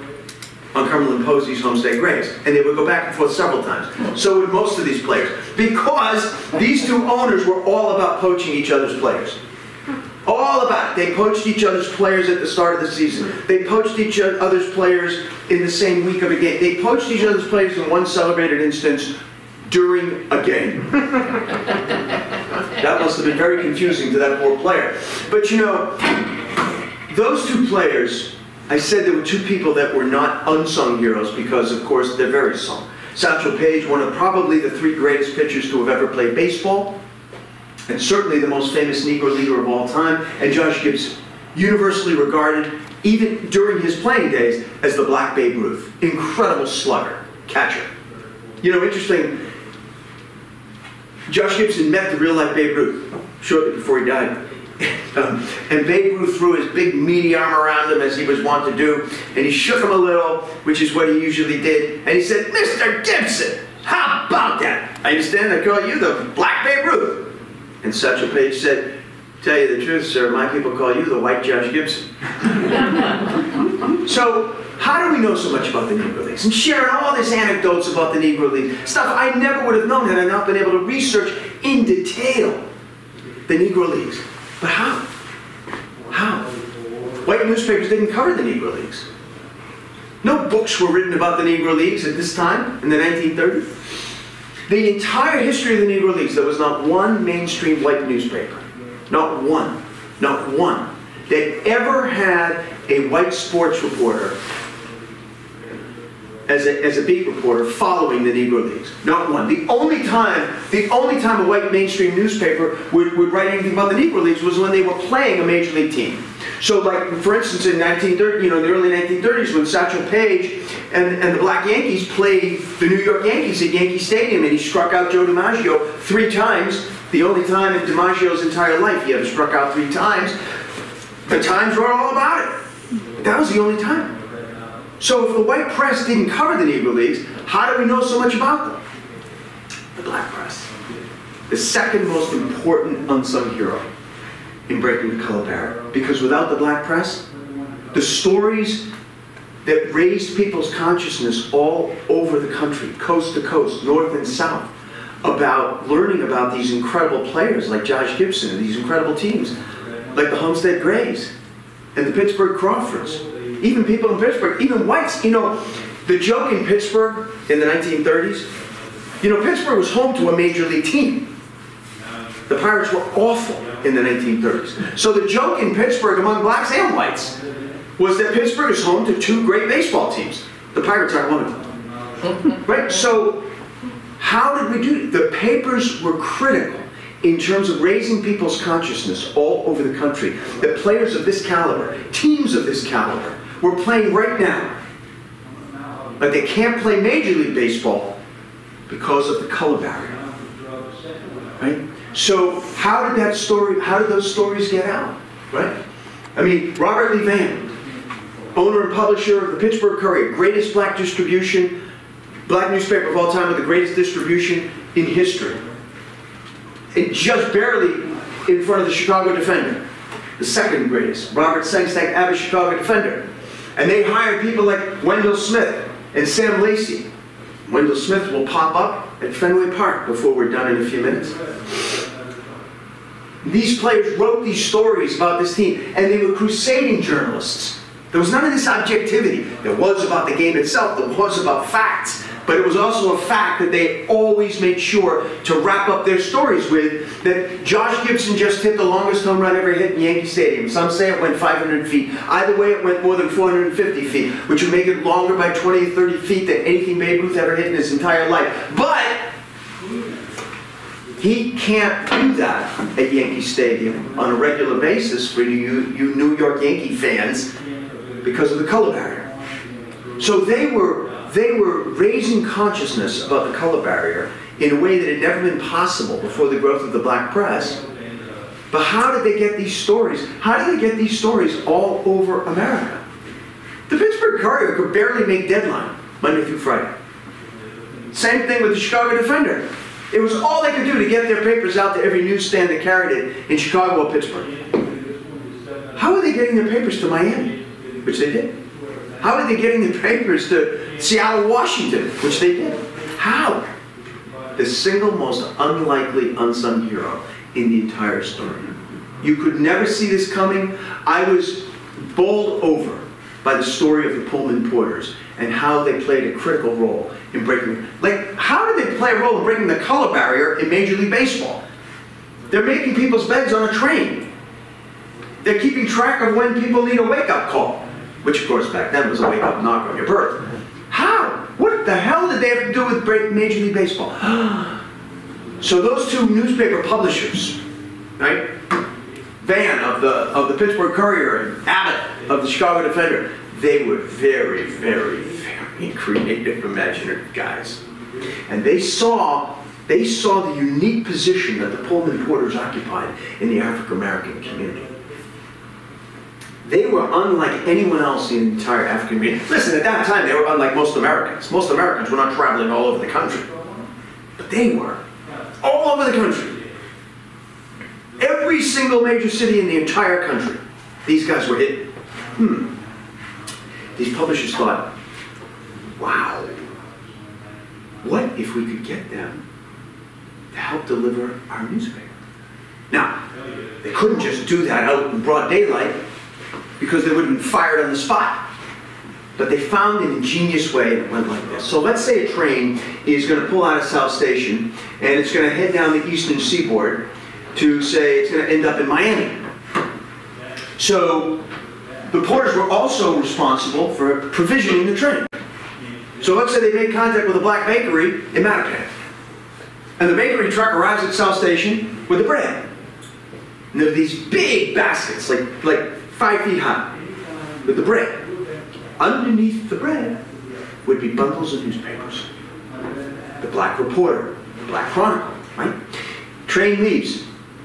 S3: on Cumberland Posey's Homestead Grays, and they would go back and forth several times. So would most of these players, because these two owners were all about poaching each other's players. All about it. They poached each other's players at the start of the season. They poached each other's players in the same week of a game. They poached each other's players in one celebrated instance during a game. that must have been very confusing to that poor player. But you know, those two players, I said there were two people that were not unsung heroes because, of course, they're very sung. Satchel Paige, one of probably the three greatest pitchers to have ever played baseball, and certainly the most famous Negro Leaguer of all time, and Josh Gibson, universally regarded, even during his playing days, as the Black Babe Ruth. Incredible slugger, catcher. You know, interesting, Josh Gibson met the real life Babe Ruth shortly before he died. And Babe Ruth threw his big meaty arm around him as he was wont to do, and he shook him a little, which is what he usually did, and he said, Mr. Gibson, how about that? I understand I call you the Black Babe Ruth. And Satchel Paige said, tell you the truth, sir, my people call you the white Josh Gibson. so, how do we know so much about the Negro Leagues? And sharing all these anecdotes about the Negro League, stuff I never would have known had I not been able to research in detail the Negro Leagues. But how? How? White newspapers didn't cover the Negro Leagues. No books were written about the Negro Leagues at this time, in the 1930s. The entire history of the Negro Leagues, there was not one mainstream white newspaper, not one, not one, that ever had a white sports reporter as a, as a beat reporter following the Negro Leagues. Not one. The only time, the only time a white mainstream newspaper would, would write anything about the Negro Leagues was when they were playing a major league team. So like, for instance, in 1930, you know, in the early 1930s when Satchel Paige and, and the Black Yankees played the New York Yankees at Yankee Stadium and he struck out Joe DiMaggio three times, the only time in DiMaggio's entire life he ever struck out three times, the Times wrote all about it. That was the only time. So if the white press didn't cover the Negro Leagues, how do we know so much about them? The black press. The second most important unsung hero in breaking the color barrier. Because without the black press, the stories that raised people's consciousness all over the country, coast to coast, north and south, about learning about these incredible players like Josh Gibson and these incredible teams, like the Homestead Grays and the Pittsburgh Crawfords. Even people in Pittsburgh, even whites, you know, the joke in Pittsburgh in the 1930s, you know, Pittsburgh was home to a major league team. The Pirates were awful in the 1930s. So the joke in Pittsburgh among blacks and whites was that Pittsburgh is home to two great baseball teams. The Pirates aren't one of them. right? So how did we do it? The papers were critical in terms of raising people's consciousness all over the country that players of this caliber, teams of this caliber, were playing right now. But they can't play Major League Baseball because of the color barrier. Right? So how did that story, how did those stories get out? Right? I mean, Robert Lee Vann, owner and publisher of the Pittsburgh Courier, greatest black distribution, black newspaper of all time with the greatest distribution in history. It just barely in front of the Chicago Defender, the second greatest, Robert Sengstacke Abbott Chicago Defender. And they hired people like Wendell Smith and Sam Lacy. Wendell Smith will pop up at Fenway Park before we're done in a few minutes. These players wrote these stories about this team, and they were crusading journalists. There was none of this objectivity. There was about the game itself, there was about facts, but it was also a fact that they always made sure to wrap up their stories with that Josh Gibson just hit the longest home run ever hit in Yankee Stadium. Some say it went 500 feet. Either way, it went more than 450 feet, which would make it longer by 20 or 30 feet than anything Babe Ruth ever hit in his entire life. But he can't do that at Yankee Stadium on a regular basis for you, you New York Yankee fans because of the color barrier. So they were, they were raising consciousness about the color barrier in a way that had never been possible before the growth of the black press. But how did they get these stories? How did they get these stories all over America? The Pittsburgh Courier could barely make deadline Monday through Friday. Same thing with the Chicago Defender. It was all they could do to get their papers out to every newsstand that carried it in Chicago or Pittsburgh. How were they getting their papers to Miami? Which they did. How are they getting the papers to Seattle, Washington? Which they did. How? The single most unlikely unsung hero in the entire story. You could never see this coming. I was bowled over by the story of the Pullman Porters and how they played a critical role in breaking. Like, how did they play a role in breaking the color barrier in Major League Baseball? They're making people's beds on a train. They're keeping track of when people need a wake-up call, which of course back then was a wake-up knock on your berth. How? What the hell did they have to do with Major League Baseball? so those two newspaper publishers, right? Vann of the of the Pittsburgh Courier and Abbott of the Chicago Defender, they were very, very, very creative, imaginative guys. And they saw they saw the unique position that the Pullman Porters occupied in the African American community. They were unlike anyone else in the entire African community. Listen, at that time, they were unlike most Americans. Most Americans were not traveling all over the country. But they were. All over the country. Every single major city in the entire country, these guys were hidden. Hmm. these publishers thought, wow, what if we could get them to help deliver our newspaper? Now, they couldn't just do that out in broad daylight because they would have been fired on the spot. But they found an ingenious way it went like this. So let's say a train is going to pull out of South Station and it's going to head down the eastern seaboard to say it's going to end up in Miami. So the porters were also responsible for provisioning the train. So let's say they made contact with a black bakery in Mattapan. And the bakery truck arrives at South Station with the bread. And there are these big baskets, like, like five feet high, with the bread. Underneath the bread would be bundles of newspapers. The Black Reporter, the Black Chronicle, right? Train leaves,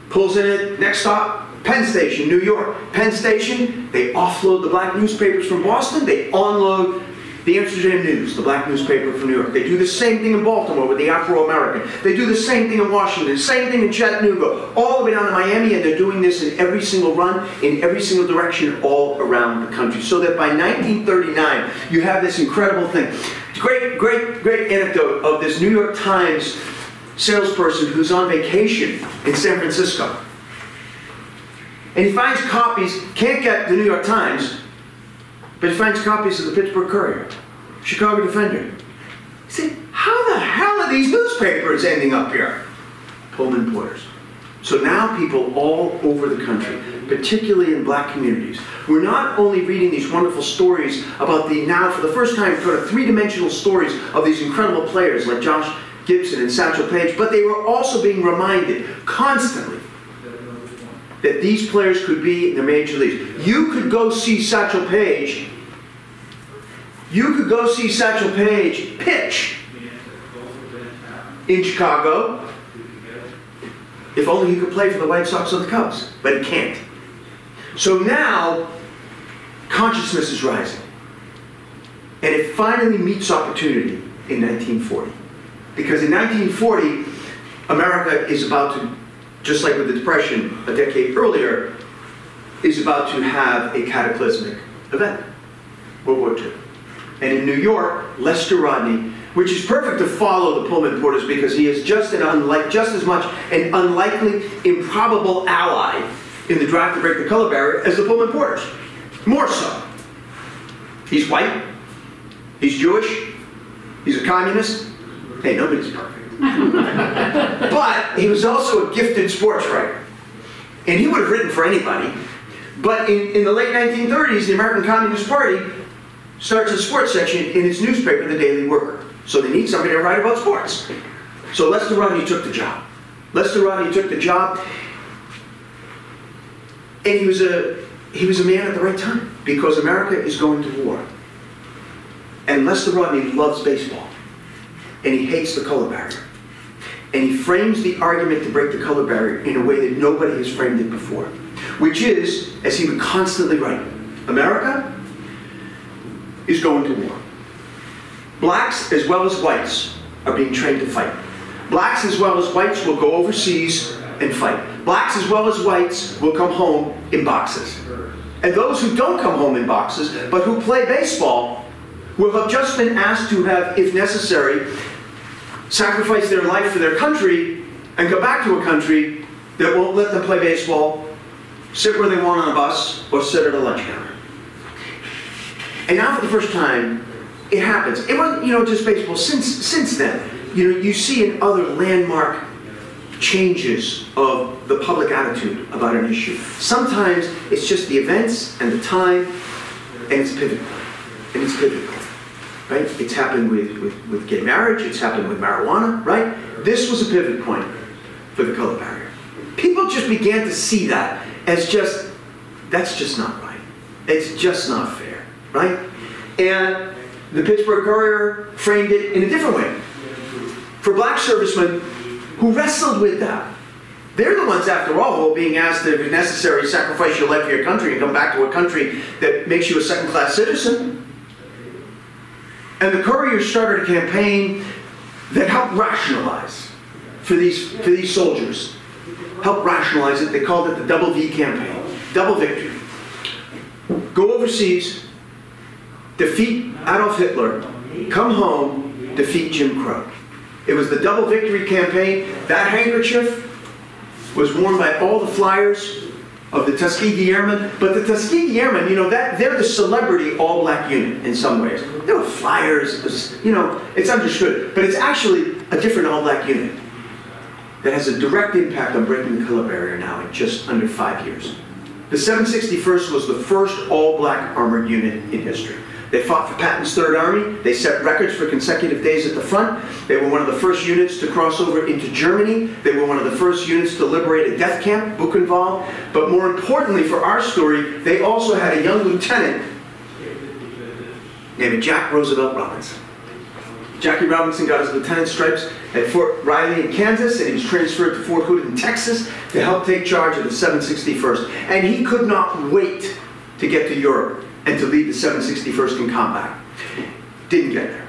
S3: pulls in at next stop, Penn Station, New York. Penn Station, they offload the black newspapers from Boston, they unload the Amsterdam News, the black newspaper from New York. They do the same thing in Baltimore with the Afro-American. They do the same thing in Washington, same thing in Chattanooga, all the way down to Miami, and they're doing this in every single run, in every single direction, all around the country. So that by 1939, you have this incredible thing. Great, great, great anecdote of this New York Times salesperson who's on vacation in San Francisco. And he finds copies, can't get the New York Times, but finds copies of the Pittsburgh Courier, Chicago Defender. He said, how the hell are these newspapers ending up here? Pullman Porters. So now people all over the country, particularly in black communities, we're not only reading these wonderful stories about the now, for the first time, sort of three-dimensional stories of these incredible players like Josh Gibson and Satchel Paige, but they were also being reminded constantly that these players could be in the major leagues. You could go see Satchel Paige. You could go see Satchel Paige pitch in Chicago if only he could play for the White Sox or the Cubs, but he can't. So now consciousness is rising. And it finally meets opportunity in 1940. Because in 1940, America is about to just like with the Depression a decade earlier, is about to have a cataclysmic event, World War II. And in New York, Lester Rodney, which is perfect to follow the Pullman Porters because he is just an unlike, just as much an unlikely, improbable ally in the draft to break the color barrier as the Pullman Porters. More so. He's white. He's Jewish. He's a communist. Hey, nobody's perfect. but he was also a gifted sports writer. And he would have written for anybody. But in, in the late 1930s, the American Communist Party starts a sports section in its newspaper, The Daily Worker. So they need somebody to write about sports. So Lester Rodney took the job. Lester Rodney took the job, and he was a he was a man at the right time because America is going to war. And Lester Rodney loves baseball, and he hates the color barrier. And he frames the argument to break the color barrier in a way that nobody has framed it before, which is, as he would constantly write, America is going to war. Blacks as well as whites are being trained to fight. Blacks as well as whites will go overseas and fight. Blacks as well as whites will come home in boxes. And those who don't come home in boxes, but who play baseball, will have just been asked to have, if necessary, sacrifice their life for their country and go back to a country that won't let them play baseball, sit where they want on a bus, or sit at a lunch counter. And now for the first time, it happens. It wasn't, you know, just baseball. Since, since then, you know, you see in other landmark changes of the public attitude about an issue. Sometimes it's just the events and the time, and it's pivotal. And it's pivotal. Right? It's happened with, with, with gay marriage, it's happened with marijuana, right? This was a pivot point for the color barrier. People just began to see that as just, that's just not right. It's just not fair, right? And the Pittsburgh Courier framed it in a different way. For black servicemen who wrestled with that. They're the ones, after all, who are being asked if it's necessary, sacrifice your life for your country and come back to a country that makes you a second-class citizen. And the Courier started a campaign that helped rationalize for these, for these soldiers. Helped rationalize it. They called it the Double V campaign. Double victory. Go overseas, defeat Adolf Hitler, come home, defeat Jim Crow. It was the double victory campaign. That handkerchief was worn by all the flyers of the Tuskegee Airmen. But the Tuskegee Airmen, you know, that they're the celebrity all-black unit in some ways. There were flyers, was, you know, it's understood. But it's actually a different all-black unit that has a direct impact on breaking the color barrier now in just under five years. The 761st was the first all-black armored unit in history. They fought for Patton's Third Army. They set records for consecutive days at the front. They were one of the first units to cross over into Germany. They were one of the first units to liberate a death camp, Buchenwald. But more importantly for our story, they also had a young lieutenant named Jack Roosevelt Robinson. Jackie Robinson got his lieutenant stripes at Fort Riley in Kansas, and he was transferred to Fort Hood in Texas to help take charge of the 761st. And he could not wait to get to Europe and to lead the 761st in combat. Didn't get there.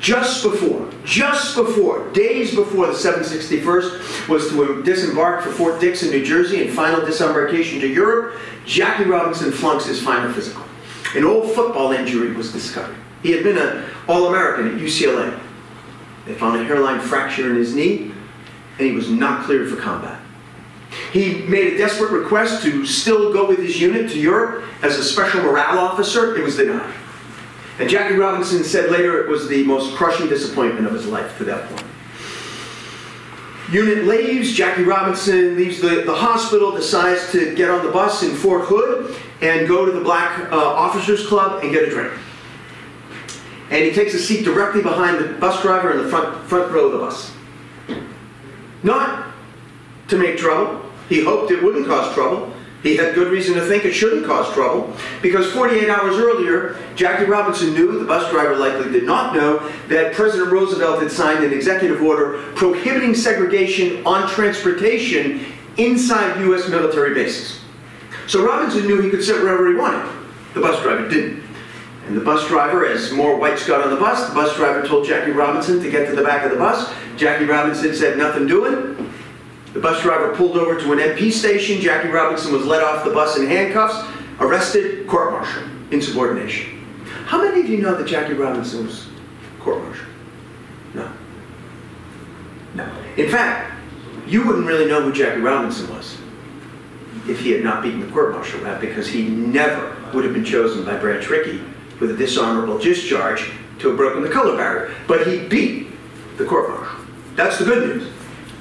S3: Just before, just before, days before the 761st was to disembark for Fort Dix in New Jersey and final disembarkation to Europe, Jackie Robinson flunks his final physical. An old football injury was discovered. He had been an All-American at UCLA. They found a hairline fracture in his knee, and he was not cleared for combat. He made a desperate request to still go with his unit to Europe as a special morale officer. It was denied. And Jackie Robinson said later it was the most crushing disappointment of his life to that point. Unit leaves, Jackie Robinson leaves the, the hospital, decides to get on the bus in Fort Hood and go to the Black uh, Officers Club and get a drink. And he takes a seat directly behind the bus driver in the front, front row of the bus. Not to make trouble. He hoped it wouldn't cause trouble. He had good reason to think it shouldn't cause trouble because 48 hours earlier, Jackie Robinson knew, the bus driver likely did not know, that President Roosevelt had signed an executive order prohibiting segregation on transportation inside U.S. military bases. So Robinson knew he could sit wherever he wanted. The bus driver didn't. And the bus driver, as more whites got on the bus, the bus driver told Jackie Robinson to get to the back of the bus. Jackie Robinson said, nothing doing. The bus driver pulled over to an MP station. Jackie Robinson was let off the bus in handcuffs, arrested, court-martialed, insubordination. How many of you know that Jackie Robinson was court-martialed? No. No. In fact, you wouldn't really know who Jackie Robinson was if he had not beaten the court-martial rap because he never would have been chosen by Branch Rickey with a dishonorable discharge to have broken the color barrier. But he beat the court-martial. That's the good news.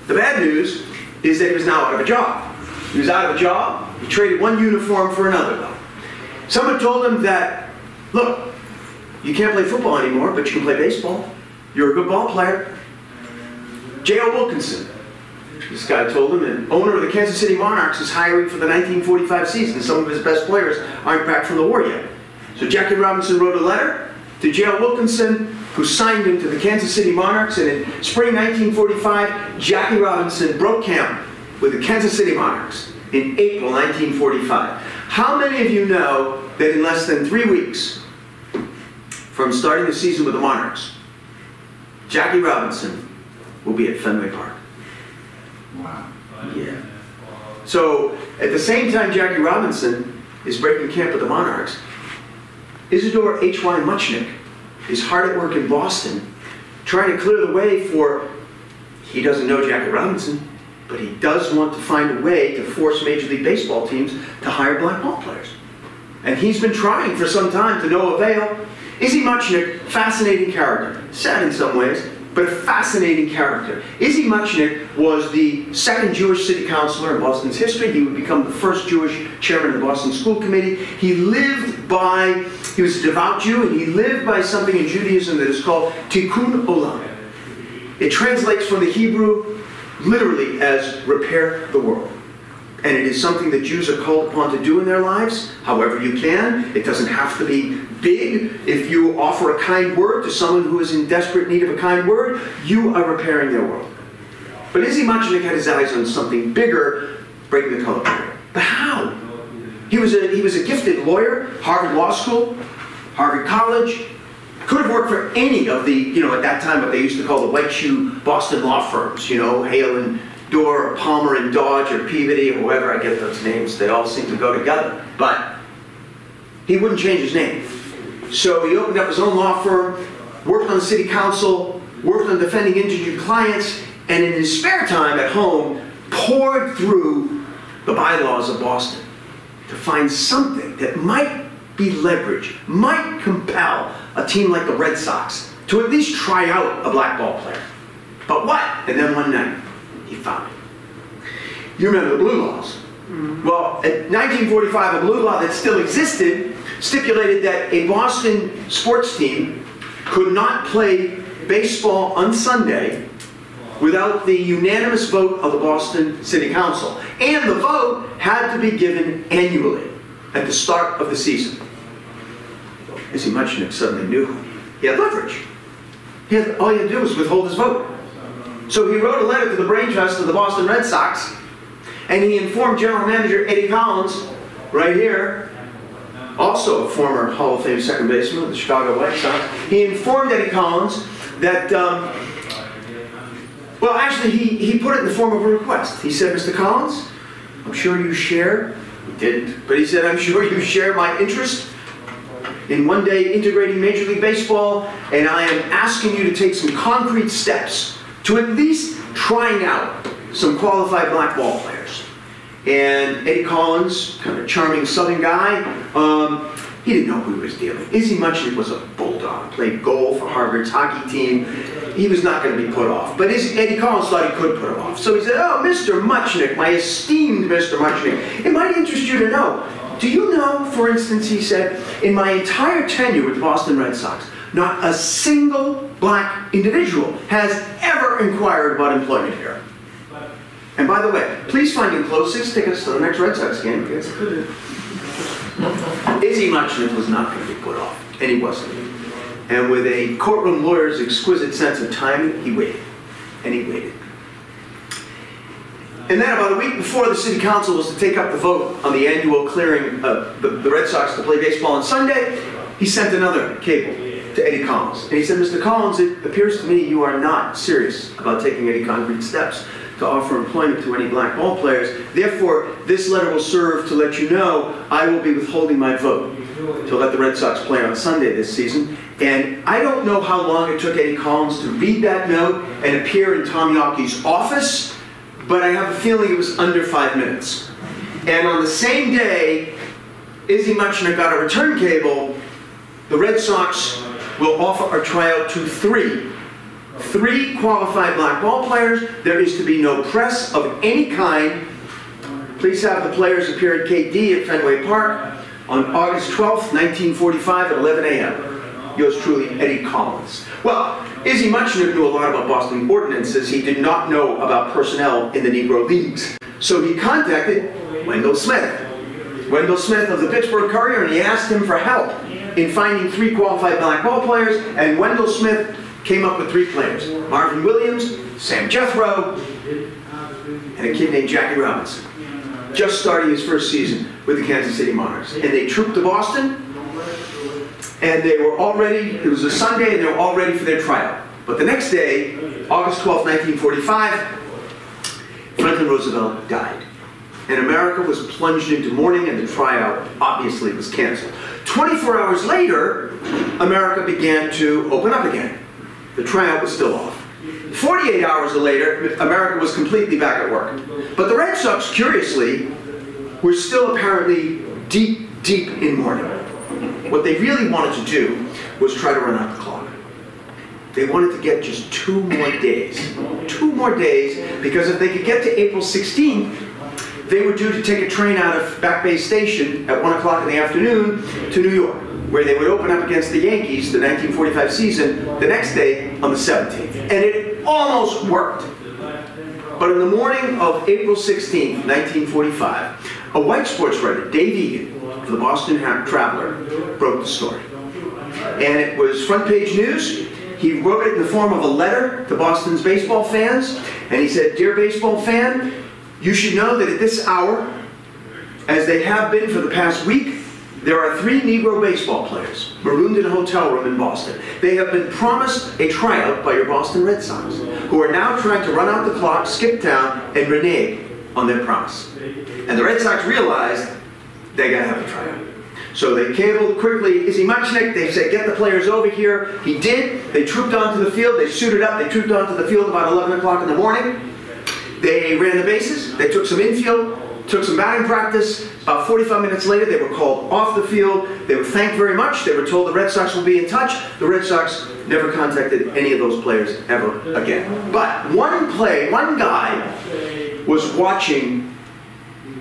S3: The bad news is that he was now out of a job. He was out of a job. He traded one uniform for another, though. Someone told him that, look, you can't play football anymore, but you can play baseball. You're a good ball player. J.L. Wilkinson, this guy told him, and owner of the Kansas City Monarchs is hiring for the 1945 season. Some of his best players aren't back from the war yet. So Jackie Robinson wrote a letter to J.L. Wilkinson, who signed him to the Kansas City Monarchs, and in spring 1945, Jackie Robinson broke camp with the Kansas City Monarchs in April 1945. How many of you know that in less than three weeks from starting the season with the Monarchs, Jackie Robinson will be at Fenway Park?
S1: Wow.
S3: Yeah. So at the same time Jackie Robinson is breaking camp with the Monarchs, Isidore H.Y. Muchnick is hard at work in Boston trying to clear the way for, he doesn't know Jackie Robinson, but he does want to find a way to force Major League Baseball teams to hire black ball players. And he's been trying for some time to no avail. Izzy Muchnick, fascinating character, sad in some ways, but a fascinating character. Izzy Muchnick was the second Jewish city councilor in Boston's history. He would become the first Jewish chairman of the Boston School Committee. He lived by, he was a devout Jew, and he lived by something in Judaism that is called tikkun olam. It translates from the Hebrew literally as repair the world. And it is something that Jews are called upon to do in their lives, however you can. It doesn't have to be big. If you offer a kind word to someone who is in desperate need of a kind word, you are repairing their world. But Izzy Muchnick had his eyes on something bigger, breaking the color barrier. But how? He was a, he was a gifted lawyer, Harvard Law School, Harvard College, could have worked for any of the, you know, at that time what they used to call the white shoe Boston law firms, you know, Hale and Dorr, or Palmer and Dodge, or Peabody, or whoever I get those names, they all seem to go together. But he wouldn't change his name. So he opened up his own law firm, worked on the city council, worked on defending injured clients, and in his spare time at home, poured through the bylaws of Boston to find something that might be leverage, might compel a team like the Red Sox to at least try out a black ball player. But what? And then one night, he found it. You remember the blue laws? Mm-hmm. Well, in 1945, a blue law that still existed stipulated that a Boston sports team could not play baseball on Sunday without the unanimous vote of the Boston City Council. And the vote had to be given annually at the start of the season. Izzy Muchnick suddenly knew he had leverage. He had, all he had to do was withhold his vote. So he wrote a letter to the brain trust of the Boston Red Sox, and he informed general manager Eddie Collins, right here, also a former Hall of Fame second baseman of the Chicago White Sox, he informed Eddie Collins that, um, well, actually, he, he put it in the form of a request. He said, Mr. Collins, I'm sure you share, he didn't, but he said, I'm sure you share my interest in one day integrating Major League Baseball, and I am asking you to take some concrete steps to at least trying out some qualified black ball players. And Eddie Collins, kind of charming southern guy, um, he didn't know who he was dealing. Izzy Muchnick was a bulldog, played goal for Harvard's hockey team. He was not going to be put off. But Eddie Collins thought he could put him off. So he said, oh, Mr. Muchnick, my esteemed Mr. Muchnick, it might interest you to know. Do you know, for instance, he said, in my entire tenure with Boston Red Sox, not a single black individual has ever inquired about employment here. And by the way, please find enclosed tickets to the next Red Sox game. Izzy Muchnick was not going to be put off, and he wasn't. And with a courtroom lawyer's exquisite sense of timing, he waited. And he waited. And then about a week before the city council was to take up the vote on the annual clearing of the Red Sox to play baseball on Sunday, he sent another cable to Eddie Collins. And he said, Mr. Collins, it appears to me you are not serious about taking any concrete steps to offer employment to any black ball players. Therefore, this letter will serve to let you know I will be withholding my vote to let the Red Sox play on Sunday this season. And I don't know how long it took Eddie Collins to read that note and appear in Tom Yawkey's office, but I have a feeling it was under five minutes. And on the same day, Izzy Muchnick got a return cable. The Red Sox will offer a tryout to three three qualified black ball players. There is to be no press of any kind. Please have the players appear at KD at Fenway Park on August 12th, 1945 at 11 a.m. Yours truly, Eddie Collins. Well, Izzy Muchnick knew a lot about Boston ordinances. He did not know about personnel in the Negro Leagues. So he contacted Wendell Smith. Wendell Smith of the Pittsburgh Courier, and he asked him for help in finding three qualified black ball players, and Wendell Smith came up with three players. Marvin Williams, Sam Jethroe, and a kid named Jackie Robinson. Just starting his first season with the Kansas City Monarchs. And they trooped to Boston, and they were all ready. It was a Sunday, and they were all ready for their tryout. But the next day, August 12, 1945, Franklin Roosevelt died. And America was plunged into mourning, and the tryout obviously was canceled. 24 hours later, America began to open up again. The tryout was still off. 48 hours later, America was completely back at work. But the Red Sox, curiously, were still apparently deep, deep in mourning. What they really wanted to do was try to run out the clock. They wanted to get just two more days. Two more days, because if they could get to April 16th, they were due to take a train out of Back Bay Station at 1 o'clock in the afternoon to New York, where they would open up against the Yankees the 1945 season the next day on the 17th. And it almost worked. But in the morning of April 16, 1945, a white sports writer, Dave Egan, of the Boston Traveler, broke the story. And it was front page news. He wrote it in the form of a letter to Boston's baseball fans. And he said, Dear baseball fan, you should know that at this hour, as they have been for the past week, there are three Negro baseball players marooned in a hotel room in Boston. They have been promised a tryout by your Boston Red Sox, who are now trying to run out the clock, skip town, and renege on their promise. And the Red Sox realized they got to have a tryout. So they cabled quickly, Izzy Muchnick, they said, get the players over here. He did, they trooped onto the field, they suited up, they trooped onto the field about 11 o'clock in the morning. They ran the bases, they took some infield, took some batting practice. About 45 minutes later, they were called off the field. They were thanked very much. They were told the Red Sox will be in touch. The Red Sox never contacted any of those players ever again. But one play, one guy was watching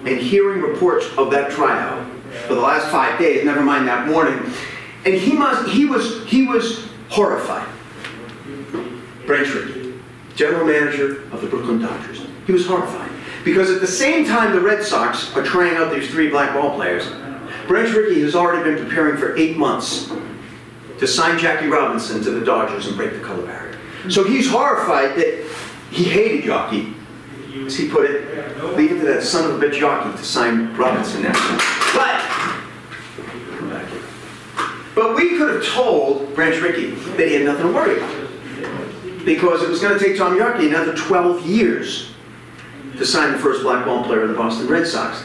S3: and hearing reports of that tryout for the last five days, never mind that morning. And he must, he was, he was horrified. Branch Rickey, general manager of the Brooklyn Dodgers. He was horrified. Because at the same time the Red Sox are trying out these three black ball players, Branch Rickey has already been preparing for eight months to sign Jackie Robinson to the Dodgers and break the color barrier. So he's horrified that he hated Yawkey, as he put it, leave it to that son of a bitch Yawkey to sign Robinson. But, come back here. But we could have told Branch Rickey that he had nothing to worry about. Because it was going to take Tom Yawkey another 12 years to sign the first black ball player of the Boston Red Sox.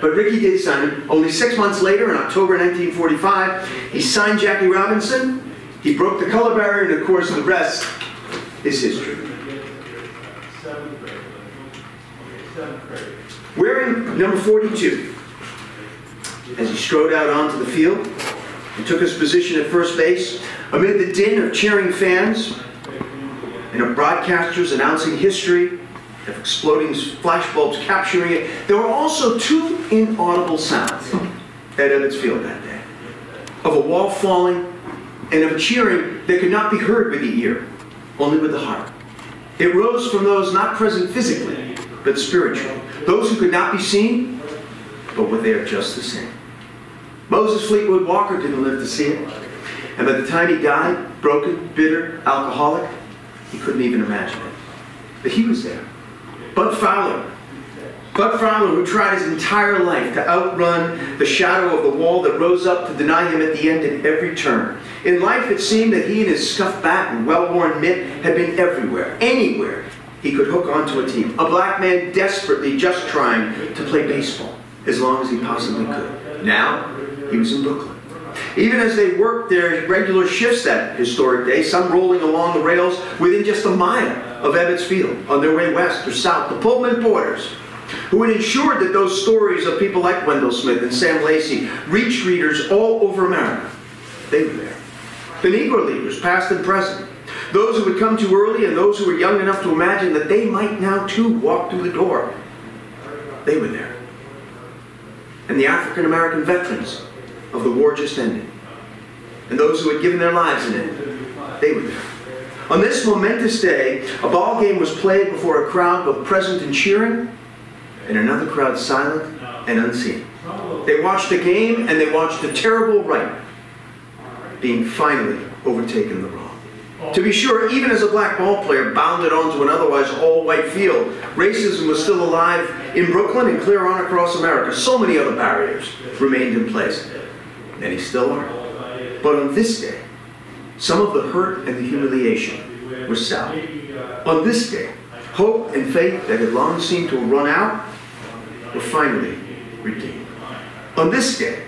S3: But Rickey did sign him. Only six months later, in October 1945, he signed Jackie Robinson. He broke the color barrier, and of course, the rest is history. Wearing number 42, as he strode out onto the field and took his position at first base, amid the din of cheering fans and of broadcasters announcing history, of exploding flashbulbs capturing it, there were also two inaudible sounds at Ebbets Field that day of a wall falling and of cheering that could not be heard with the ear, only with the heart. It rose from those not present physically, but spiritually. Those who could not be seen, but were there just the same. Moses Fleetwood Walker didn't live to see it. And by the time he died, broken, bitter, alcoholic, he couldn't even imagine it. But he was there. Bud Fowler. Bud Fowler, who tried his entire life to outrun the shadow of the wall that rose up to deny him at the end at every turn. In life, it seemed that he and his scuffed bat and well-worn mitt had been everywhere, anywhere he could hook onto a team. A black man desperately just trying to play baseball as long as he possibly could. Now, he was in Brooklyn. Even as they worked their regular shifts that historic day, some rolling along the rails within just a mile of Ebbets Field on their way west or south, the Pullman Porters, who had ensured that those stories of people like Wendell Smith and Sam Lacy reached readers all over America, they were there. The Negro Leaguers, past and present, those who had come too early and those who were young enough to imagine that they might now too walk through the door, they were there. And the African American veterans of the war just ended, and those who had given their lives in it, they were there. On this momentous day, a ball game was played before a crowd both present and cheering, and another crowd silent and unseen. They watched the game and they watched the terrible right being finally overtaken the wrong. To be sure, even as a black ball player bounded onto an otherwise all-white field, racism was still alive in Brooklyn and clear on across America. So many other barriers remained in place, and he still are. But on this day, some of the hurt and the humiliation were salved. On this day, hope and faith that had long seemed to run out were finally redeemed. On this day,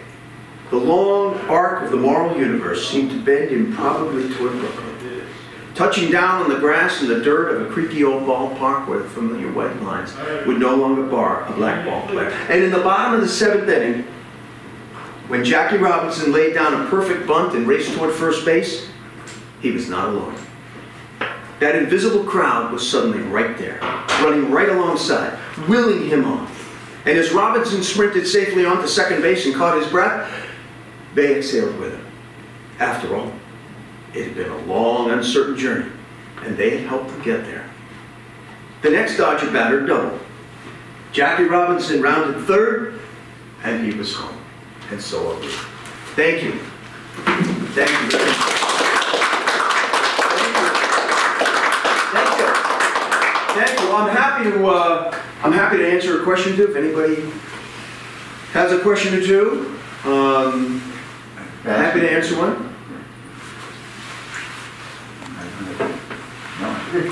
S3: the long arc of the moral universe seemed to bend improbably toward Brooklyn. Touching down on the grass and the dirt of a creaky old ballpark where the familiar white lines would no longer bar a black ball player. And in the bottom of the seventh inning, when Jackie Robinson laid down a perfect bunt and raced toward first base, he was not alone. That invisible crowd was suddenly right there, running right alongside, willing him on. And as Robinson sprinted safely onto second base and caught his breath, they exhaled with him. After all, it had been a long, uncertain journey, and they had helped him get there. The next Dodger batter doubled. Jackie Robinson rounded third, and he was home. And so are we. Thank you. Thank you. Thank you. Thank you. I'm happy to, uh, I'm happy to answer a question two if anybody has a question or two. Um, happy to answer one.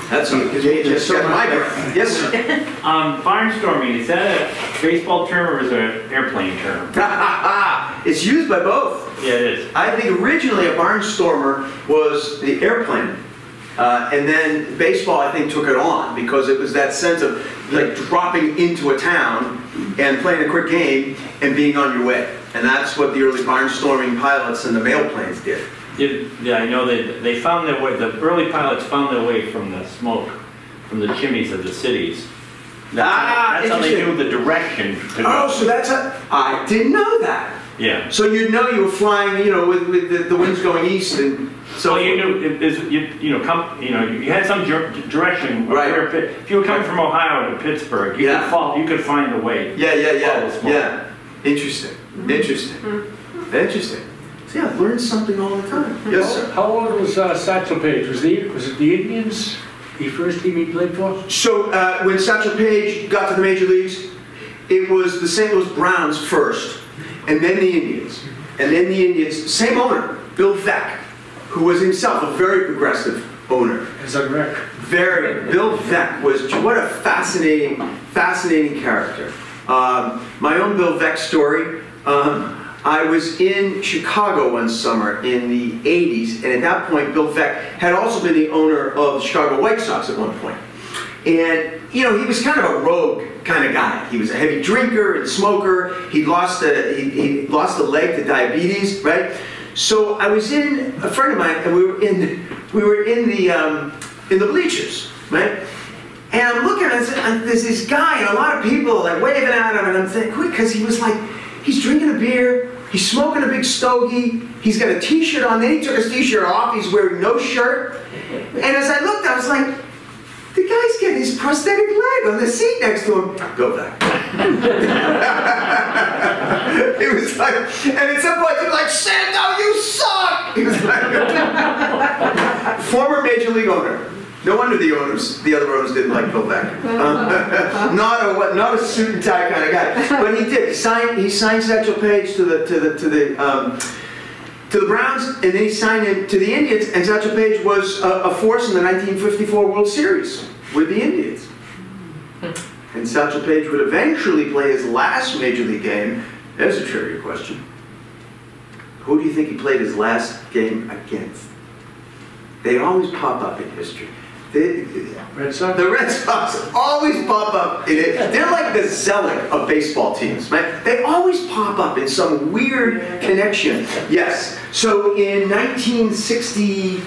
S3: That's, because you just got my, yes, sir.
S4: Um, barnstorming, is that a baseball term or is it an airplane term?
S3: It's used by both.
S4: Yeah, it is.
S3: I think originally a barnstormer was the airplane. Uh, and then baseball, I think, took it on because it was that sense of like dropping into a town and playing a quick game and being on your way. And that's what the early barnstorming pilots and the mail planes did.
S4: Yeah, Yeah, I know they, they found their way, the early pilots found their way from the smoke, from the chimneys of the cities. That's
S3: Ah,
S4: how- That's how they knew the direction to
S3: Oh,
S4: go.
S3: so that's a, I didn't know that.
S4: Yeah.
S3: So you'd know you were flying, you know, with, with the, the winds going east and so.
S4: So you knew, it is, you, you know, come, you know, you had some direction.
S3: Right.
S4: where If you were coming from Ohio to Pittsburgh, you
S3: Yeah.
S4: could fall, you could find a way.
S3: Yeah, yeah,
S4: Follow
S3: yeah,
S4: the smoke.
S3: yeah. Interesting, interesting, interesting. See, I learned something all the time. Yes, sir.
S5: How old was uh, Satchel Paige? Was the, was it the Indians, the first team he played for?
S3: So uh, when Satchel Paige got to the major leagues, it was the St. Louis Browns first, and then the Indians, and then the Indians. Same owner, Bill Veeck, who was himself a very progressive owner.
S5: As a wreck.
S3: Very. Bill Veeck was what a fascinating, fascinating character. Um, my own Bill Veeck story. Um, I was in Chicago one summer in the 80s, and at that point, Bill Veeck had also been the owner of the Chicago White Sox at one point. And, you know, he was kind of a rogue kind of guy. He was a heavy drinker and smoker. He lost a, he, he lost a leg to diabetes, right? So I was in, a friend of mine, and we were in, we were in the, um, in the bleachers, right? And I'm looking, and there's this guy, and a lot of people like waving at him, and I'm thinking, because he was like, he's drinking a beer, he's smoking a big stogie, he's got a t-shirt on, then he took his t-shirt off, he's wearing no shirt. And as I looked, I was like, the guy's getting his prosthetic leg on the seat next to him. Go back. it was like, and at some point he was like, Santo, you suck! He was like, former major league owner. No wonder the owners, the other owners didn't like Bill Veeck. Um, not a what, not a suit and tie kind of guy, but he did. He signed, he signed Satchel Paige to the to the to the. Um, to the Browns, and then he signed it to the Indians, and Satchel Paige was a, a force in the 1954 World Series with the Indians. And Satchel Paige would eventually play his last major league game. There's a trivia question. Who do you think he played his last game against? They always pop up in history. They,
S5: Red Sox?
S3: the Red Sox always pop up in it. They're like the Zelig of baseball teams, right? They always pop up in some weird connection. Yes. So in 1960,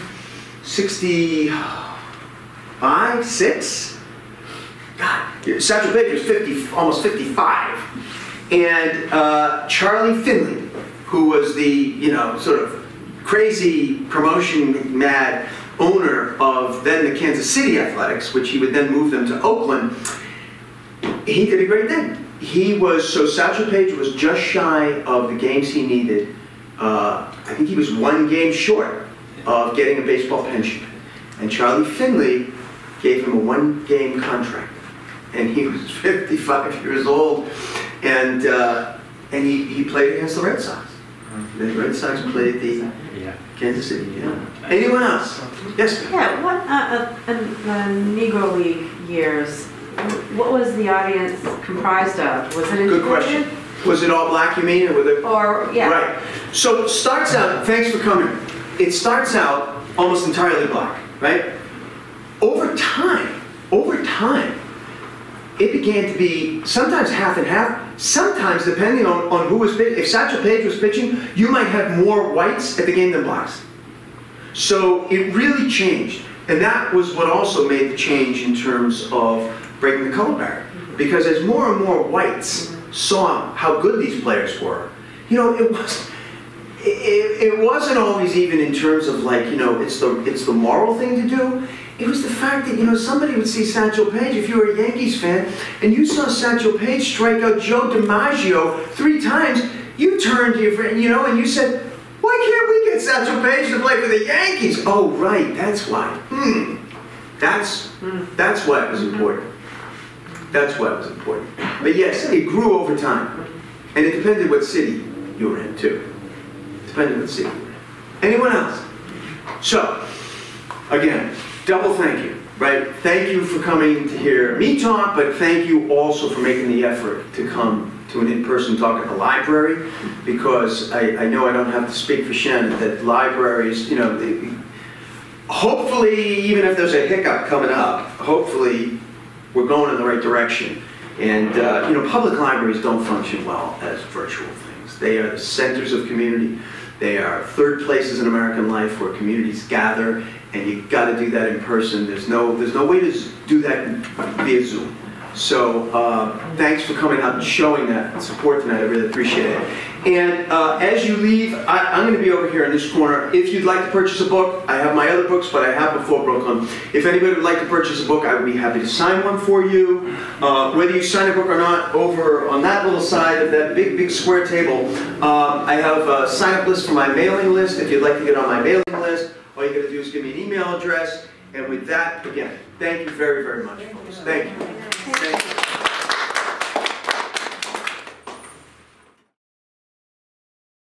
S3: 65, 6? God, Satchel Paige was 50, almost 55. And uh, Charlie Finley, who was the, you know, sort of crazy promotion mad owner of then the Kansas City Athletics, which he would then move them to Oakland, he did a great thing. He was, so Satchel Paige was just shy of the games he needed. Uh, I think he was one game short of getting a baseball pension. And Charlie Finley gave him a one game contract. And he was 55 years old. And, uh, and he, he played against the Red Sox. The Red Sox played the. Kansas City, yeah. Anyone else? Yes, ma'am.
S6: Yeah, what, uh, uh, in the Negro League years, what was the audience comprised of? Was it
S3: Good question. Was it all black, you mean, or were there?
S6: Or, yeah,
S3: Right. So it starts out, thanks for coming. It starts out almost entirely black, right? Over time, over time, it began to be sometimes half and half, sometimes depending on, on who was pitching. If Satchel Paige was pitching, you might have more whites at the game than blacks. So it really changed. And that was what also made the change in terms of breaking the color barrier. Because as more and more whites saw how good these players were, you know, it was it, it wasn't always even in terms of like, you know, it's the it's the moral thing to do. It was the fact that, you know, somebody would see Satchel Paige, if you were a Yankees fan, and you saw Satchel Paige strike out Joe DiMaggio three times, you turned to your friend, you know, and you said, why can't we get Satchel Paige to play for the Yankees? Oh, right, that's why. Hmm. That's, that's why it was important. That's why it was important. But yes, it grew over time. And it depended what city you were in, too. Depending what city you were in. Anyone else? So, again, double thank you, right? Thank you for coming to hear me talk, but thank you also for making the effort to come to an in-person talk at the library, because I, I know I don't have to speak for Shannon, that libraries, you know, they- hopefully, even if there's a hiccup coming up, hopefully, we're going in the right direction. And, uh, you know, public libraries don't function well as virtual things. They are the centers of community. They are third places in American life where communities gather, and you gotta do that in person. There's no, there's no way to do that via Zoom. So, uh, thanks for coming out and showing that support tonight, I really appreciate it. And uh, as you leave, I, I'm gonna be over here in this corner. If you'd like to purchase a book, I have my other books, but I have before Brooklyn. If anybody would like to purchase a book, I would be happy to sign one for you. Uh, Whether you sign a book or not, over on that little side of that big, big square table, um, I have a sign-up list for my mailing list, if you'd like to get on my mailing list. All you gotta do is give me an email address, and with that, again, thank you very, very much, folks. Thank you. Thank you.